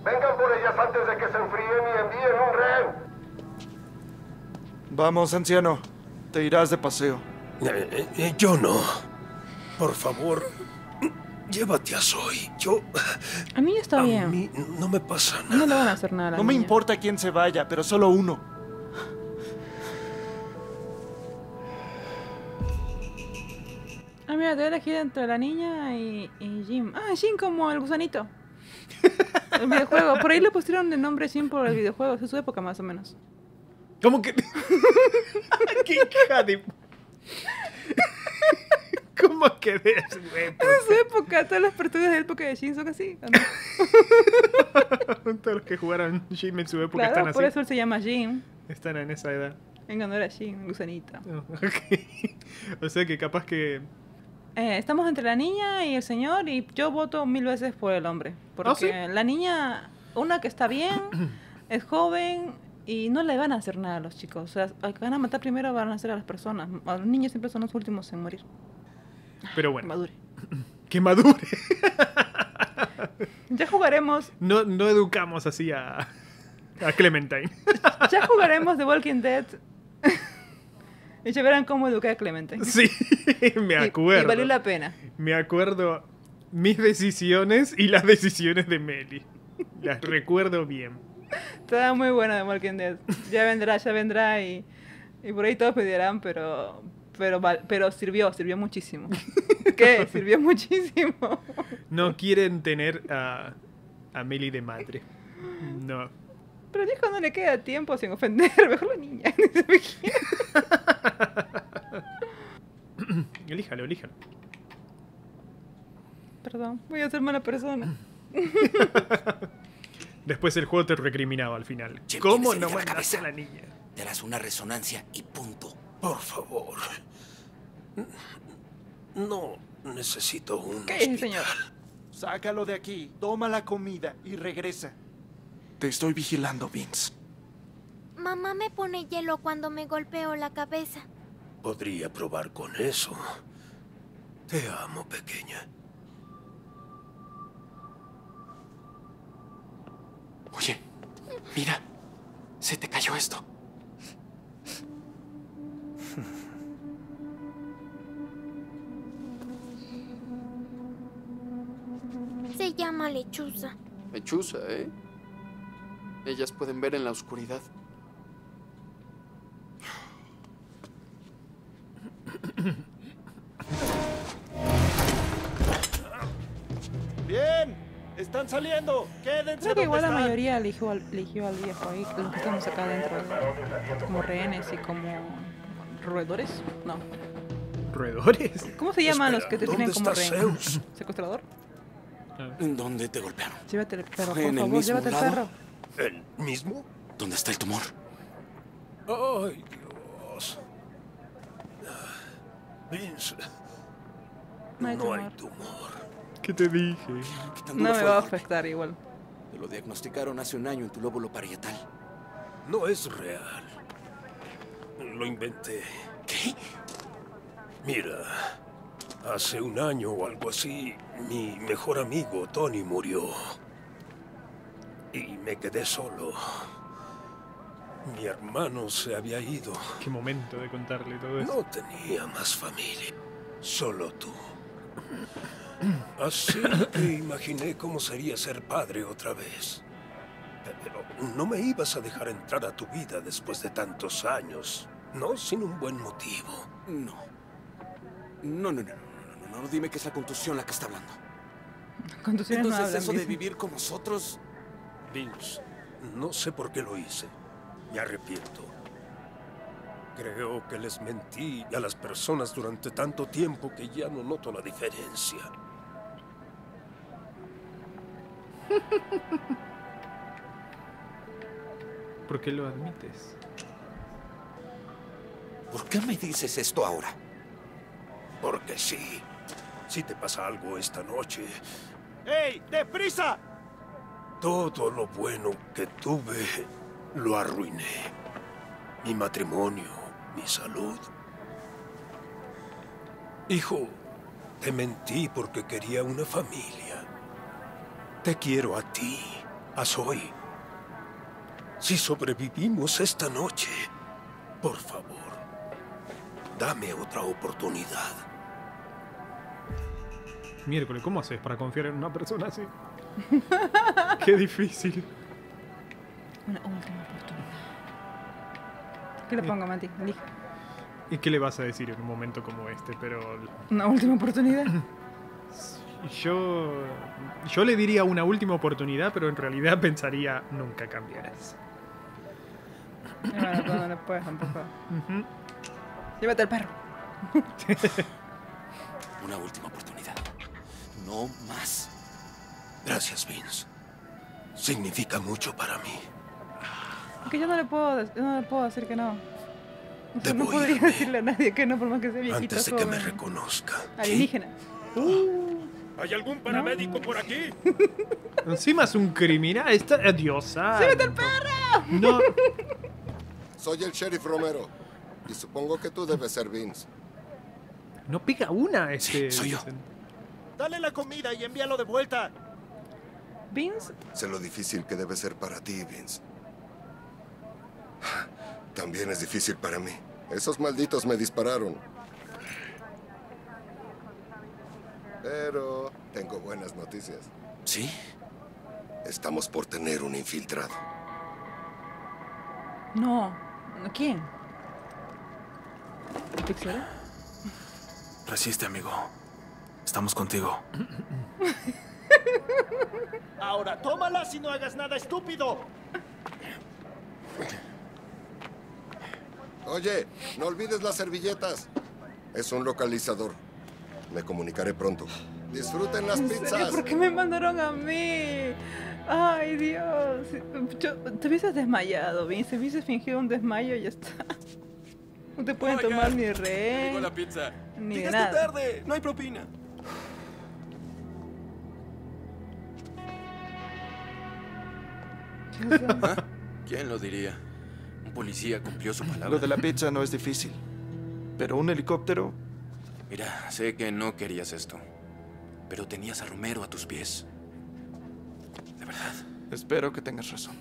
Vengan por ellas antes de que se enfríen y envíen un rehén. Vamos, anciano. Te irás de paseo. Eh, eh, yo no. Por favor, llévate a Zoe. Yo A mí está A bien. mí no me pasa No le van a hacer nada a la No me niña. importa quién se vaya, pero solo uno. Ah, mira, te voy a elegir entre la niña y, y Jim. Ah, Jim como el gusanito. El videojuego. Por ahí le pusieron el nombre Jim por el videojuego. Es de su época más o menos. ¿Cómo que? *laughs* ¡Qué hija de... ¿Cómo que de *laughs* su época? De su época. Todas las personas de la época de Jim son así. ¿o no? *laughs* Todos los que jugaron Jim en su época Claro, están así. por eso él se llama Jim. Están en esa edad. En honor a Jim, el gusanito. Oh, *laughs* ok. O sea que capaz que... Eh, estamos entre la niña y el señor y yo voto mil veces por el hombre. Porque ¿Ah, sí? la niña, una que está bien, *clears throat* es joven y no le van a hacer nada a los chicos. O sea, van a matar primero van a hacer a las personas. Los niños siempre son los últimos en morir. Pero bueno. Madure. Que madure. Ya jugaremos, No, no educamos así a, a Clementine. ya jugaremos The Walking Dead. *laughs* y ya verán cómo eduqué a Clemente. Sí, me Y- acuerdo. Y, valió la pena. Me acuerdo mis decisiones y las decisiones de Meli. Las recuerdo bien. Estaba muy buena The Walking Dead. Ya vendrá, ya vendrá y, y por ahí todos me dirán, pero, pero, pero sirvió, sirvió muchísimo. *laughs* ¿Qué? Sirvió muchísimo. No quieren tener a, a Meli de madre. No. Pero al hijo no le queda tiempo sin ofender, *laughs* mejor la niña. *laughs* *coughs* Elíjalo, elíjalo. Perdón, voy a ser mala persona. Después el juego te recriminaba al final. Jim, ¿Cómo no mandaste a la niña? Te harás una resonancia y punto. por favor. No necesito un ¿Qué señor? Sácalo de aquí, toma la comida y regresa. Te estoy vigilando, Vince. Mamá me pone hielo cuando me golpeo la cabeza. Podría probar con eso. Te amo, pequeña. Oye, mira, se te cayó esto. *laughs* Se llama lechuza. Lechuza, ¿eh? Ellas pueden ver en la oscuridad. Bien, están saliendo! ¡Quédense Creo que igual la mayoría eligió al, eligió al viejo ahí, los que estamos acá adentro, de- como rehenes y como roedores. No. ¿Roedores? ¿Cómo se llaman los que te tienen ¿dónde como? Zeus? ¿Secuestrador? ¿Dónde te golpearon? Llévate el perro, ¿Fue por en el mismo llévate el lado? perro. ¿El mismo? ¿Dónde está el tumor? Ay, Dios. Vince, No hay no hay tumor. ¿Qué te dije? ¿Qué tan No me va a el afectar igual. Te lo diagnosticaron hace un año en tu lóbulo parietal. No es real. Lo inventé. ¿Qué? Mira, hace un año o algo así, mi mejor amigo Tony murió. Y me quedé solo. Mi hermano se había ido. Qué momento de contarle todo eso. No tenía más familia. Solo tú. Así que imaginé cómo sería ser padre otra vez. Pero no me ibas a dejar entrar a tu vida después de tantos años. No sin un buen motivo. No. No, no, no, no, dime que es la contusión la que está hablando. Contusiones no Entonces, hablan, eso de vivir con nosotros... Vince, no sé por qué lo hice. Me arrepiento. Creo que les mentí a las personas durante tanto tiempo que ya no noto la diferencia. *laughs* ¿Por qué lo admites? ¿Por qué me dices esto ahora? Porque sí. Si te pasa algo esta noche, ¡Ey, deprisa! todo lo bueno que tuve lo arruiné. Mi matrimonio, mi salud. Hijo, te mentí porque quería una familia. Te quiero a ti, a Zoe. Si sobrevivimos esta noche, por favor, dame otra oportunidad. Miércoles, ¿cómo haces para confiar en una persona así? *laughs* Qué difícil. Una última oportunidad. ¿Qué le pongo, Mati? Elige. ¿Y qué le vas a decir en un momento como este? Pero Una última oportunidad. *laughs* yo yo le diría una última oportunidad, pero en realidad pensaría nunca cambiarás. Bueno, tú no le puedes tampoco. Llévate el perro. *laughs* Una última oportunidad. No más. Gracias, Vince. Significa mucho para mí. Que yo no le puedo, yo no le puedo decir que no. O sea, no podría irme. decirle a nadie que no, por más que sea viejito. Antes de que me joven. reconozca. Alienígena. ¿Hay algún paramédico por aquí? *laughs* Encima es un criminal. Está... Dios santo. ¡Llévate el perro! No. *laughs* Soy el sheriff Romero. Y supongo que tú debes ser Vince. No pega una este. soy yo. Dale la comida y envíalo de vuelta. Vince, Sé lo difícil que debe ser para ti, Vince. También es difícil para mí. Esos malditos me dispararon. Pero tengo buenas noticias. ¿Sí? Estamos por tener un infiltrado. no. ¿Quién? ¿El Pixel? Resiste, amigo. Estamos contigo. Ahora tómala si no hagas nada estúpido. Oye, no olvides las servilletas. Es un localizador. Me comunicaré pronto. Disfruten las ¿En serio? pizzas. ¿Por qué me mandaron a mí? Ay, Dios. Yo, te hubieses desmayado, Vince. Hubieses fingido un desmayo y ya está. No te pueden Oh tomar God. ni Llegó rehén. la pizza. Ni Llegaste nada. tarde. No hay propina. ¿Ah? ¿Quién lo diría? Un policía cumplió su palabra. Lo de la pizza no es difícil. Pero un helicóptero, Mira, sé que no querías esto. Pero tenías a Romero a tus pies. De verdad. espero que tengas razón.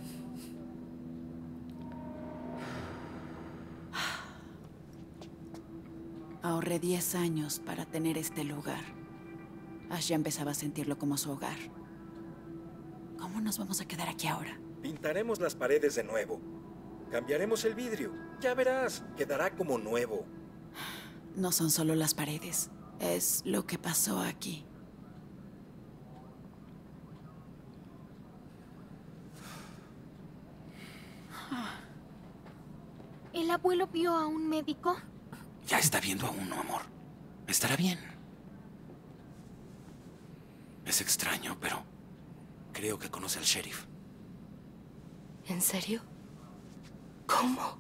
Ahorré 10 años para tener este lugar. Ash ya empezaba a sentirlo como su hogar. ¿Cómo nos vamos a quedar aquí ahora? Pintaremos las paredes de nuevo. Cambiaremos el vidrio. Ya verás, quedará como nuevo. No son solo las paredes, es lo que pasó aquí. ¿El abuelo vio a un médico? Ya está viendo a uno, amor. Estará bien. Es extraño, pero creo que conoce al sheriff. ¿En serio? ¿Cómo?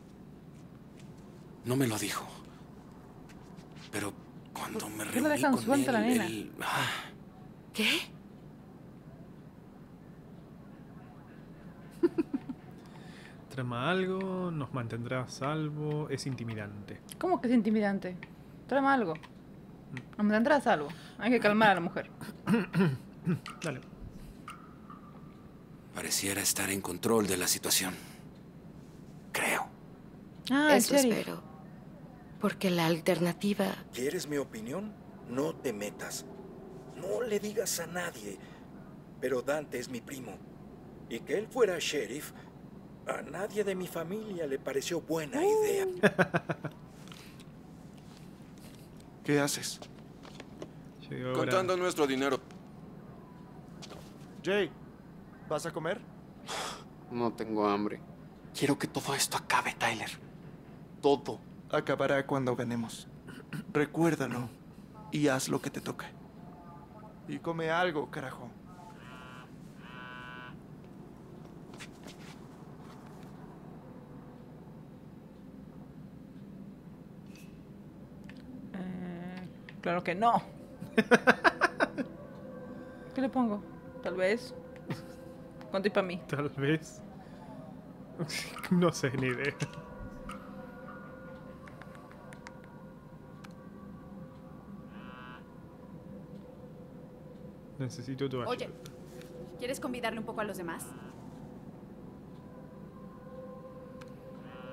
No me lo dijo. Pero cuando me la reuní dejan con suelta él, la nena? él- ah, ¿Qué? *laughs* Trama algo, nos mantendrá a salvo, es intimidante. ¿Cómo que es intimidante? Trama algo. Nos mantendrá a salvo. Hay que calmar a la mujer. *coughs* Dale. Pareciera estar en control de la situación. Creo. Ah, Eso espero. Porque la alternativa... ¿Quieres mi opinión? No te metas. No le digas a nadie. Pero Dante es mi primo. Y que él fuera sheriff, a nadie de mi familia le pareció buena idea. *laughs* ¿Qué haces? Contando nuestro dinero. Jay, ¿vas a comer? No tengo hambre. Quiero que todo esto acabe, Tyler. Todo. Acabará cuando ganemos. Recuérdalo y haz lo que te toque. Y come algo, carajo. Eh, claro que no. *laughs* ¿Qué le pongo? Tal vez. ¿Cuánto y para mí? Tal vez. no sé, ni idea. Necesito tu ayuda. Oye, ¿quieres convidarle un poco a los demás?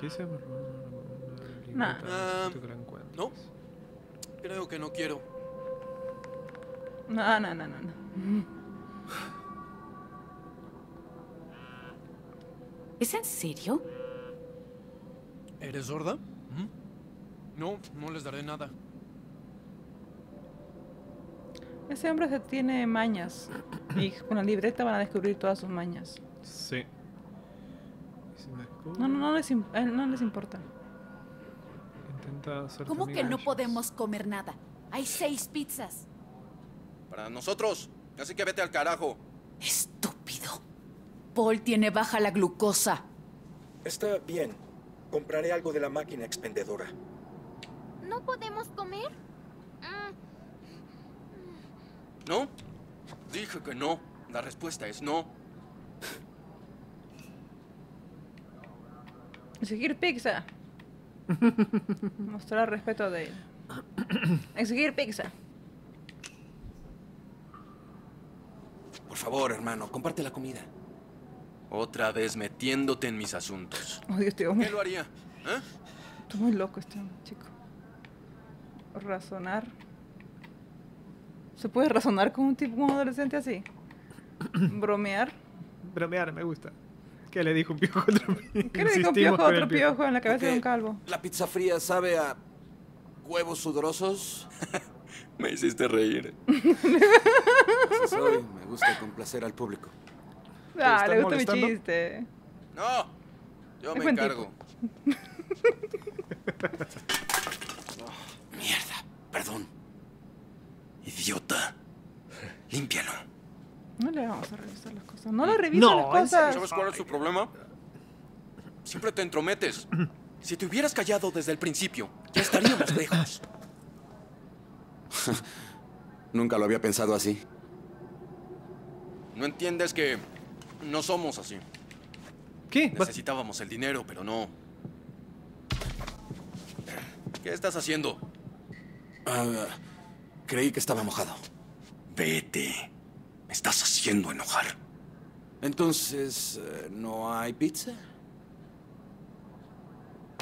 Dice- Nah. Ah, no. Creo que no quiero. No, no, no, no. no. ¿Es en serio? ¿Eres sorda? ¿Mm? No, no les daré nada. Ese hombre se tiene mañas. Y con la libreta van a descubrir todas sus mañas. Sí. Si No, no, no les, no les importa. Intenta hacer ¿Cómo que no podemos comer nada? Hay seis pizzas. Para nosotros. Así que vete al carajo. Estúpido. Paul tiene baja la glucosa. Está bien. Compraré algo de la máquina expendedora. ¿No podemos comer? Mm, ¿No? Dije que no. La respuesta es no. Exigir pizza. Mostrar respeto de él. Exigir pizza. Por favor, hermano, comparte la comida. Otra vez metiéndote en mis asuntos. Oh, Dios, tío. ¿Qué lo haría? ¿Eh? Estoy muy loco este chico. Razonar. ¿Se puede razonar con un tipo, un adolescente así? *clears throat* Bromear. Bromear, me gusta. ¿Qué le dijo un piojo a otro piojo? ¿Qué le dijo un piojo a otro piojo en la cabeza de un calvo? ¿La pizza fría sabe a huevos sudorosos? *laughs* Me hiciste reír. *laughs* Así soy, me gusta complacer al público. Ah, le gusta mi chiste. No. Yo me encargo. *laughs* Mierda, perdón. Idiota. Límpialo. No le vamos a revisar las cosas. No le revisen las cosas. ¿Sabes cuál es su problema? Siempre te entrometes. Si te hubieras callado desde el principio, ya estaríamos lejos. *laughs* Nunca lo había pensado así. No entiendes que no somos así. ¿Qué? Necesitábamos el dinero, pero no. ¿Qué estás haciendo? Ah, creí que estaba mojado. Vete. Me estás haciendo enojar. Entonces, eh, ¿no hay pizza?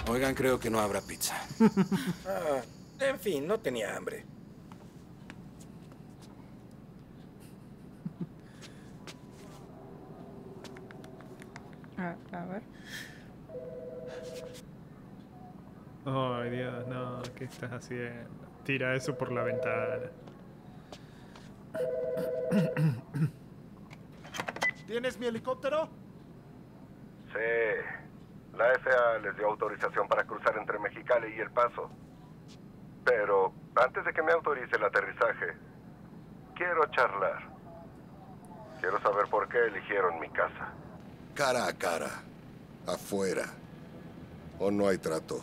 Oigan, creo que no habrá pizza. *laughs* Ah, en fin, no tenía hambre. A, a ver. Ay, Dios, no, ¿qué estás haciendo? Tira eso por la ventana. ¿Tienes mi helicóptero? Sí. La FAA les dio autorización para cruzar entre Mexicali y El Paso. Pero antes de que me autorice el aterrizaje, quiero charlar. Quiero saber por qué eligieron mi casa. Cara a cara. Afuera. ¿O no hay trato?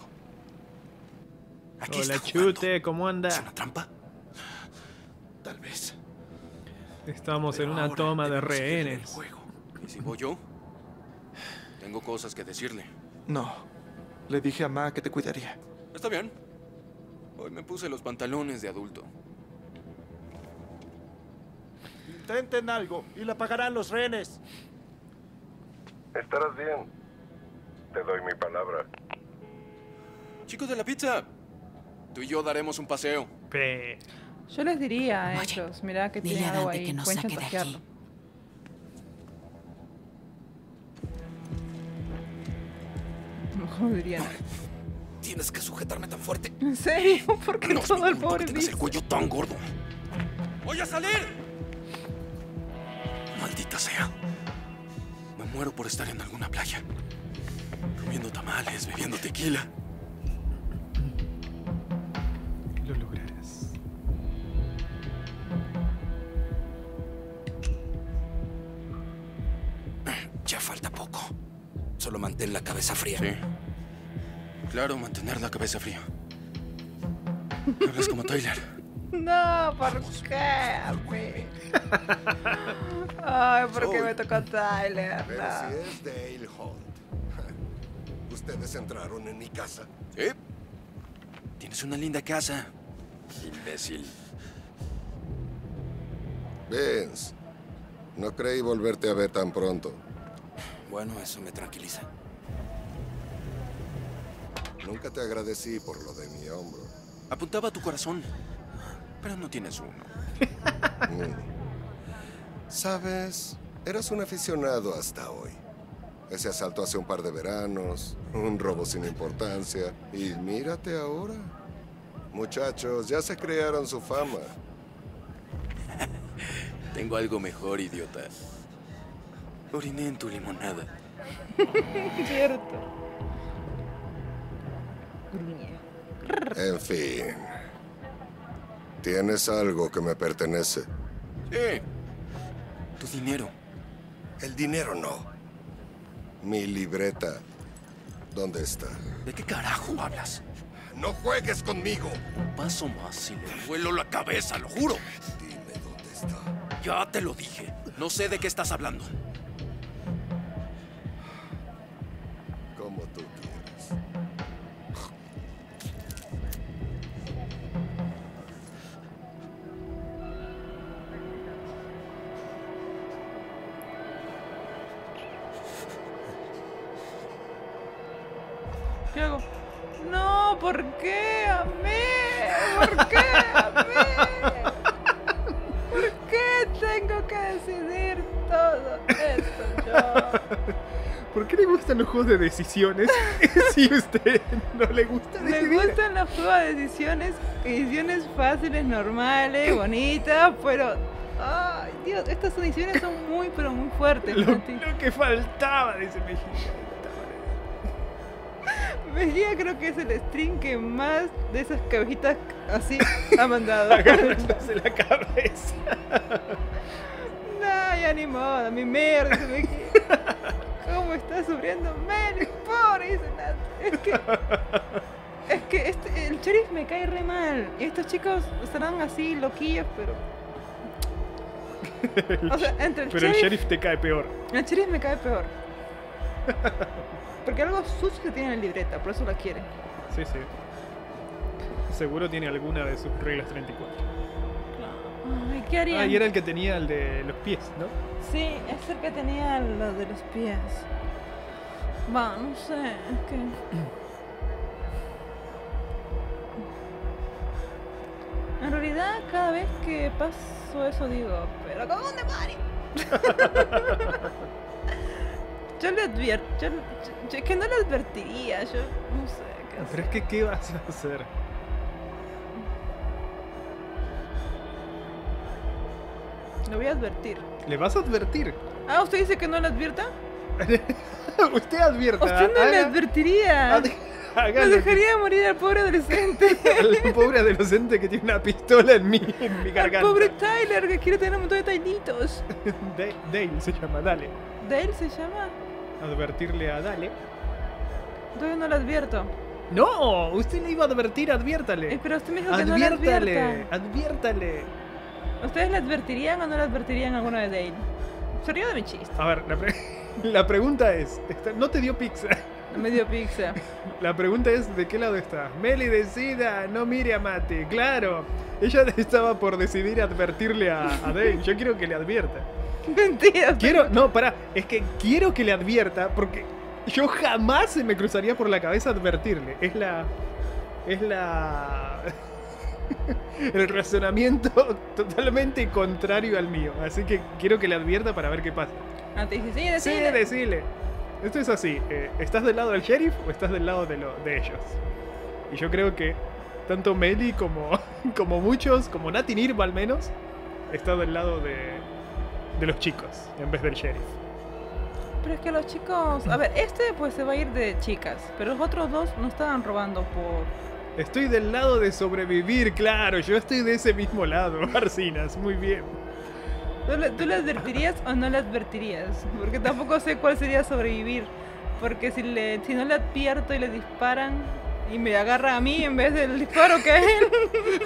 Hola, chute, ¿cómo anda? trampa? Tal vez. Estamos en una toma de rehenes. ¿Y si voy yo? Tengo cosas que decirle. No. Le dije a Ma que te cuidaría. Está bien. Hoy me puse los pantalones de adulto. Intenten algo y la pagarán los rehenes. Estarás bien. Te doy mi palabra. Chicos de la pizza, tú y yo daremos un paseo. Yo les diría a ellos, mirá que tiene algo ahí, que nos pueden saque de aquí. Mejor diría nada. Tienes que sujetarme tan fuerte. *laughs* ¿En serio? ¿Por qué No todo el pobre que el cuello tan gordo. ¡Voy a salir! Maldita sea. Muero por estar en alguna playa. Comiendo tamales, bebiendo tequila. Lo lograrás. Ya falta poco. Solo mantén la cabeza fría. Sí. Claro, mantener la cabeza fría. Hablas como Tyler. No, ¿por qué? güey? Ay, ¿por qué me tocó Tyler? Pero No. si es Dale Hunt. *laughs* Ustedes entraron en mi casa. ¿Eh? Tienes una linda casa. Imbécil. Vince, no creí volverte a ver tan pronto. Bueno, eso me tranquiliza. Nunca te agradecí por lo de mi hombro. Apuntaba a tu corazón. Pero no tienes uno. *laughs* Mm. Sabes, eras un aficionado hasta hoy. Ese asalto hace un par de veranos, un robo sin importancia. Y mírate ahora. Muchachos, ya se crearon su fama. *laughs* Tengo algo mejor, idiota. Oriné en tu limonada. *laughs* Cierto. En fin. Tienes algo que me pertenece. Sí. Tu dinero. El dinero no. Mi libreta. ¿Dónde está? ¿De qué carajo hablas? No juegues conmigo. Un paso más y le vuelo la cabeza, lo juro. Dime dónde está. Ya te lo dije. No sé de qué estás hablando. Juegos de decisiones si usted no le gusta Me decidir? gustan los juegos de decisiones, decisiones fáciles, normales, *laughs* bonitas, pero... Ay, Dios, estas decisiones son muy, pero muy fuertes. Lo, que faltaba, dice Mejía. *laughs* Mejía creo que es el stream que más de esas cabecitas así ha mandado. *laughs* Agarrándose la cabeza. No, ya ni modo, mi mierda. ¿Cómo está sufriendo Meli? Pobre. Es que... Es que este, el sheriff me cae re mal. Y estos chicos estarán así, loquillos, pero... O sea, entre el Pero el sheriff- sheriff te cae peor. El sheriff me cae peor. Porque algo sucio que tiene en la libreta, por eso la quiere. Sí, sí. Seguro tiene alguna de sus reglas 34. Ay, ¿qué harían? Ah, y era el que tenía el de los pies, ¿no? Sí, es el que tenía lo de los pies. Va, no sé, es que... En realidad, cada vez que paso eso digo, pero ¿cómo un demonio? *laughs* yo le advierto, yo, yo- yo- es que no le advertiría, yo no sé qué hacer. Pero es que, ¿qué vas a hacer? Le voy a advertir. ¿Le vas a advertir? Ah, ¿usted dice que no le advierta? *laughs* Usted advierta. Usted no le advertiría. *laughs* haga No lo dejaría morir al pobre adolescente. *laughs* El pobre adolescente que tiene una pistola en mi, en mi Al garganta. pobre Tyler que quiere tener un montón de tailitos. Da- Dale se llama, dale. Dale se llama. Advertirle a Dale. Todavía no lo advierto. No, usted le iba a advertir, adviértale. Eh, pero usted me dijo que no le adviértale, adviértale. ¿Ustedes le advertirían o no le advertirían a alguno de Dale? Se rió de mi chiste. A ver, la, pre- *laughs* la pregunta es, está- ¿no te dio pizza? No me dio pizza. *laughs* La pregunta es, ¿de qué lado estás? Meli decida, no mire a Mati. Claro, ella *laughs* estaba por decidir advertirle a, a Dale. Yo quiero que le advierta. Mentira. Quiero, no, pará, es que quiero que le advierta porque yo jamás se me cruzaría por la cabeza advertirle. Es la. Es la. *laughs* El razonamiento *laughs* totalmente contrario al mío. Así que quiero que le advierta para ver qué pasa. Ah, te dije, sí, Sí, decile. decile. Esto es así. eh, ¿Estás del lado del sheriff o estás del lado de, lo- de ellos? Y yo creo que tanto Meli como, *laughs* como muchos, como Nati Nirva al menos, está del lado de, de los chicos en vez del sheriff. Pero es que los chicos. A ver, este pues se va a ir de chicas. Pero los otros dos no estaban robando por. Estoy del lado de sobrevivir, claro. Yo estoy de ese mismo lado, *laughs* Arcinas. Muy bien. ¿Tú le, tú le advertirías o no le advertirías? Porque tampoco sé cuál sería sobrevivir. Porque si, le, si no le advierto y le disparan y me agarra a mí en vez del disparo que a él,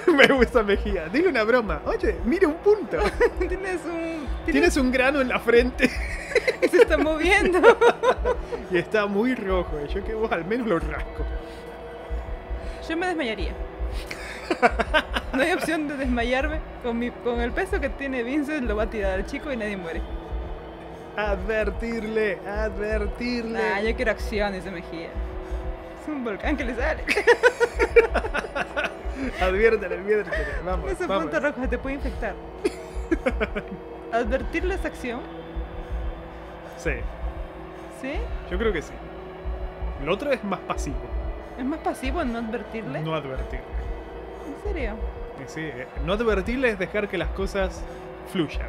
*laughs* Me gusta Mejía. Dile una broma. Oye, mire un punto. *laughs* tienes un. Tienes un grano en la frente y se está moviendo. y está muy rojo. y Yo que vos al menos lo rasco. Yo me desmayaría. No hay opción de desmayarme. Con, mi, con el peso que tiene Vincent lo va a tirar al chico y nadie muere. Advertirle, advertirle. Ah, yo quiero acción, dice Mejía. Es un volcán que le sale. *laughs* Adviértele, adviértele. Vamos, Ese vamos. punto rojo te puede infectar. *laughs* ¿Advertirle esa acción? Sí, ¿Sí? yo creo que sí. Lo otro es más pasivo. ¿Es más pasivo en no advertirle? No advertirle. ¿En serio? Sí, eh, no advertirle es dejar que las cosas fluyan.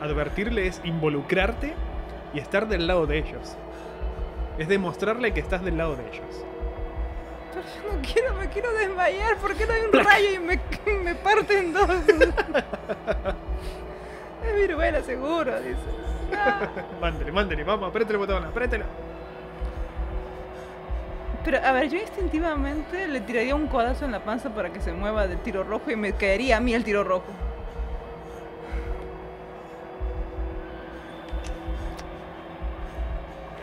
Advertirle es involucrarte y estar del lado de ellos. Es demostrarle que estás del lado de ellos. Pero yo no quiero, me quiero desmayar. ¿Por qué no hay un rayo y me, me parte en dos? *laughs* es viruela seguro, dice. *laughs* Ah. mándele, vamos, apriete el botón, apriételo. Pero a ver, yo instintivamente le tiraría un codazo en la panza para que se mueva del tiro rojo y me caería a mí el tiro rojo.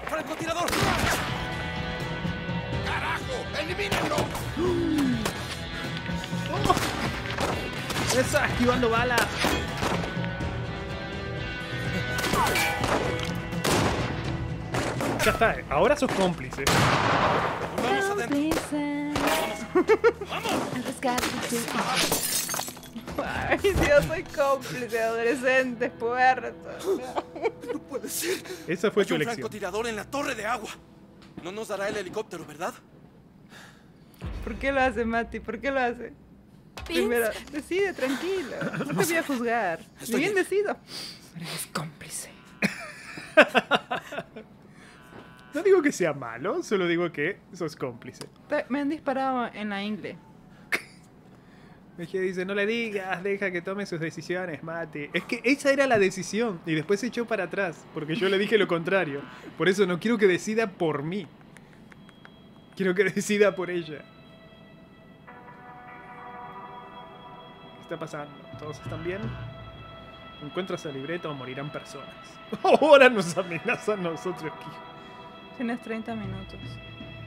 ¡Francotirador! ¡Carajo! ¡Elimínenlo! ¡Esa! Esquivando bala. Ya está, eh, ahora sos cómplice. Vamos adentro. Rescate. Ay, Dios, soy cómplice de adolescentes puertos. No puede ser. Esa fue Hay tu un elección. francotirador en la torre de agua. No nos dará el helicóptero, ¿verdad? ¿Por qué lo hace, Mati? ¿Por qué lo hace? Primero, decide, tranquilo. No te voy a juzgar. Estoy bien bien. decido. Eres cómplice. *laughs* No digo que sea malo, solo digo que sos cómplice. Te- Me han disparado en la ingle. *laughs* Mejía dice, no le digas, deja que tome sus decisiones, Mati. Es que esa era la decisión y después se echó para atrás, porque yo le dije lo contrario. Por eso no quiero que decida por mí. Quiero que *laughs* decida por ella. ¿Qué está pasando? ¿Todos están bien? Encuentra esa libreta o morirán personas. *laughs* Ahora nos amenazan nosotros, Kijo. Tienes 30 minutos.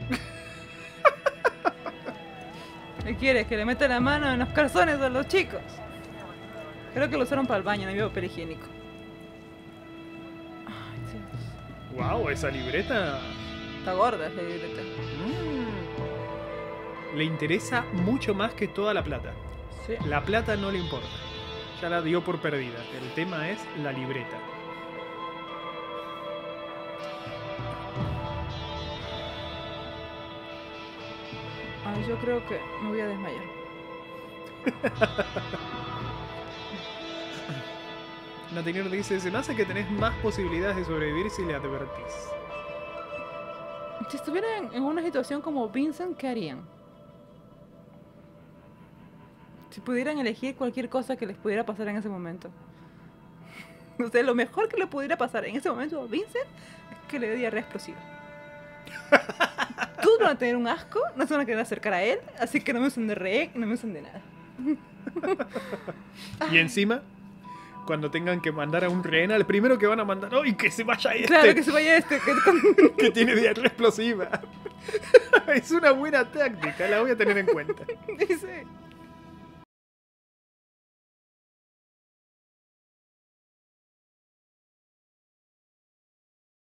*laughs* ¿Qué quieres? ¿Que le meta la mano en los calzones a los chicos? Creo que lo usaron para el baño, no había papel higiénico. Ay, Dios. Wow, esa libreta Está gorda esa libreta. mm, le interesa mucho más que toda la plata. Sí. La plata no le importa. Ya la dio por perdida. El tema es la libreta. Ay, yo creo que me voy a desmayar. *laughs* Natinier dice, se me hace que tenés más posibilidades de sobrevivir si le advertís. Si estuvieran en una situación como Vincent, ¿qué harían? Si pudieran elegir cualquier cosa que les pudiera pasar en ese momento. *laughs* O sea, lo mejor que le pudiera pasar en ese momento a Vincent es que le dé diarrea explosiva. *laughs* Todos van a tener un asco, no se van a querer acercar a él, así que no me usen de rehén, no me usen de nada. *laughs* Y encima, cuando tengan que mandar a un rehén, al primero que van a mandar, ¡ay, que se vaya este! Claro, que se vaya este. Que, *laughs* que tiene diarrea explosiva. *laughs* es una buena táctica, la voy a tener en cuenta. Dice,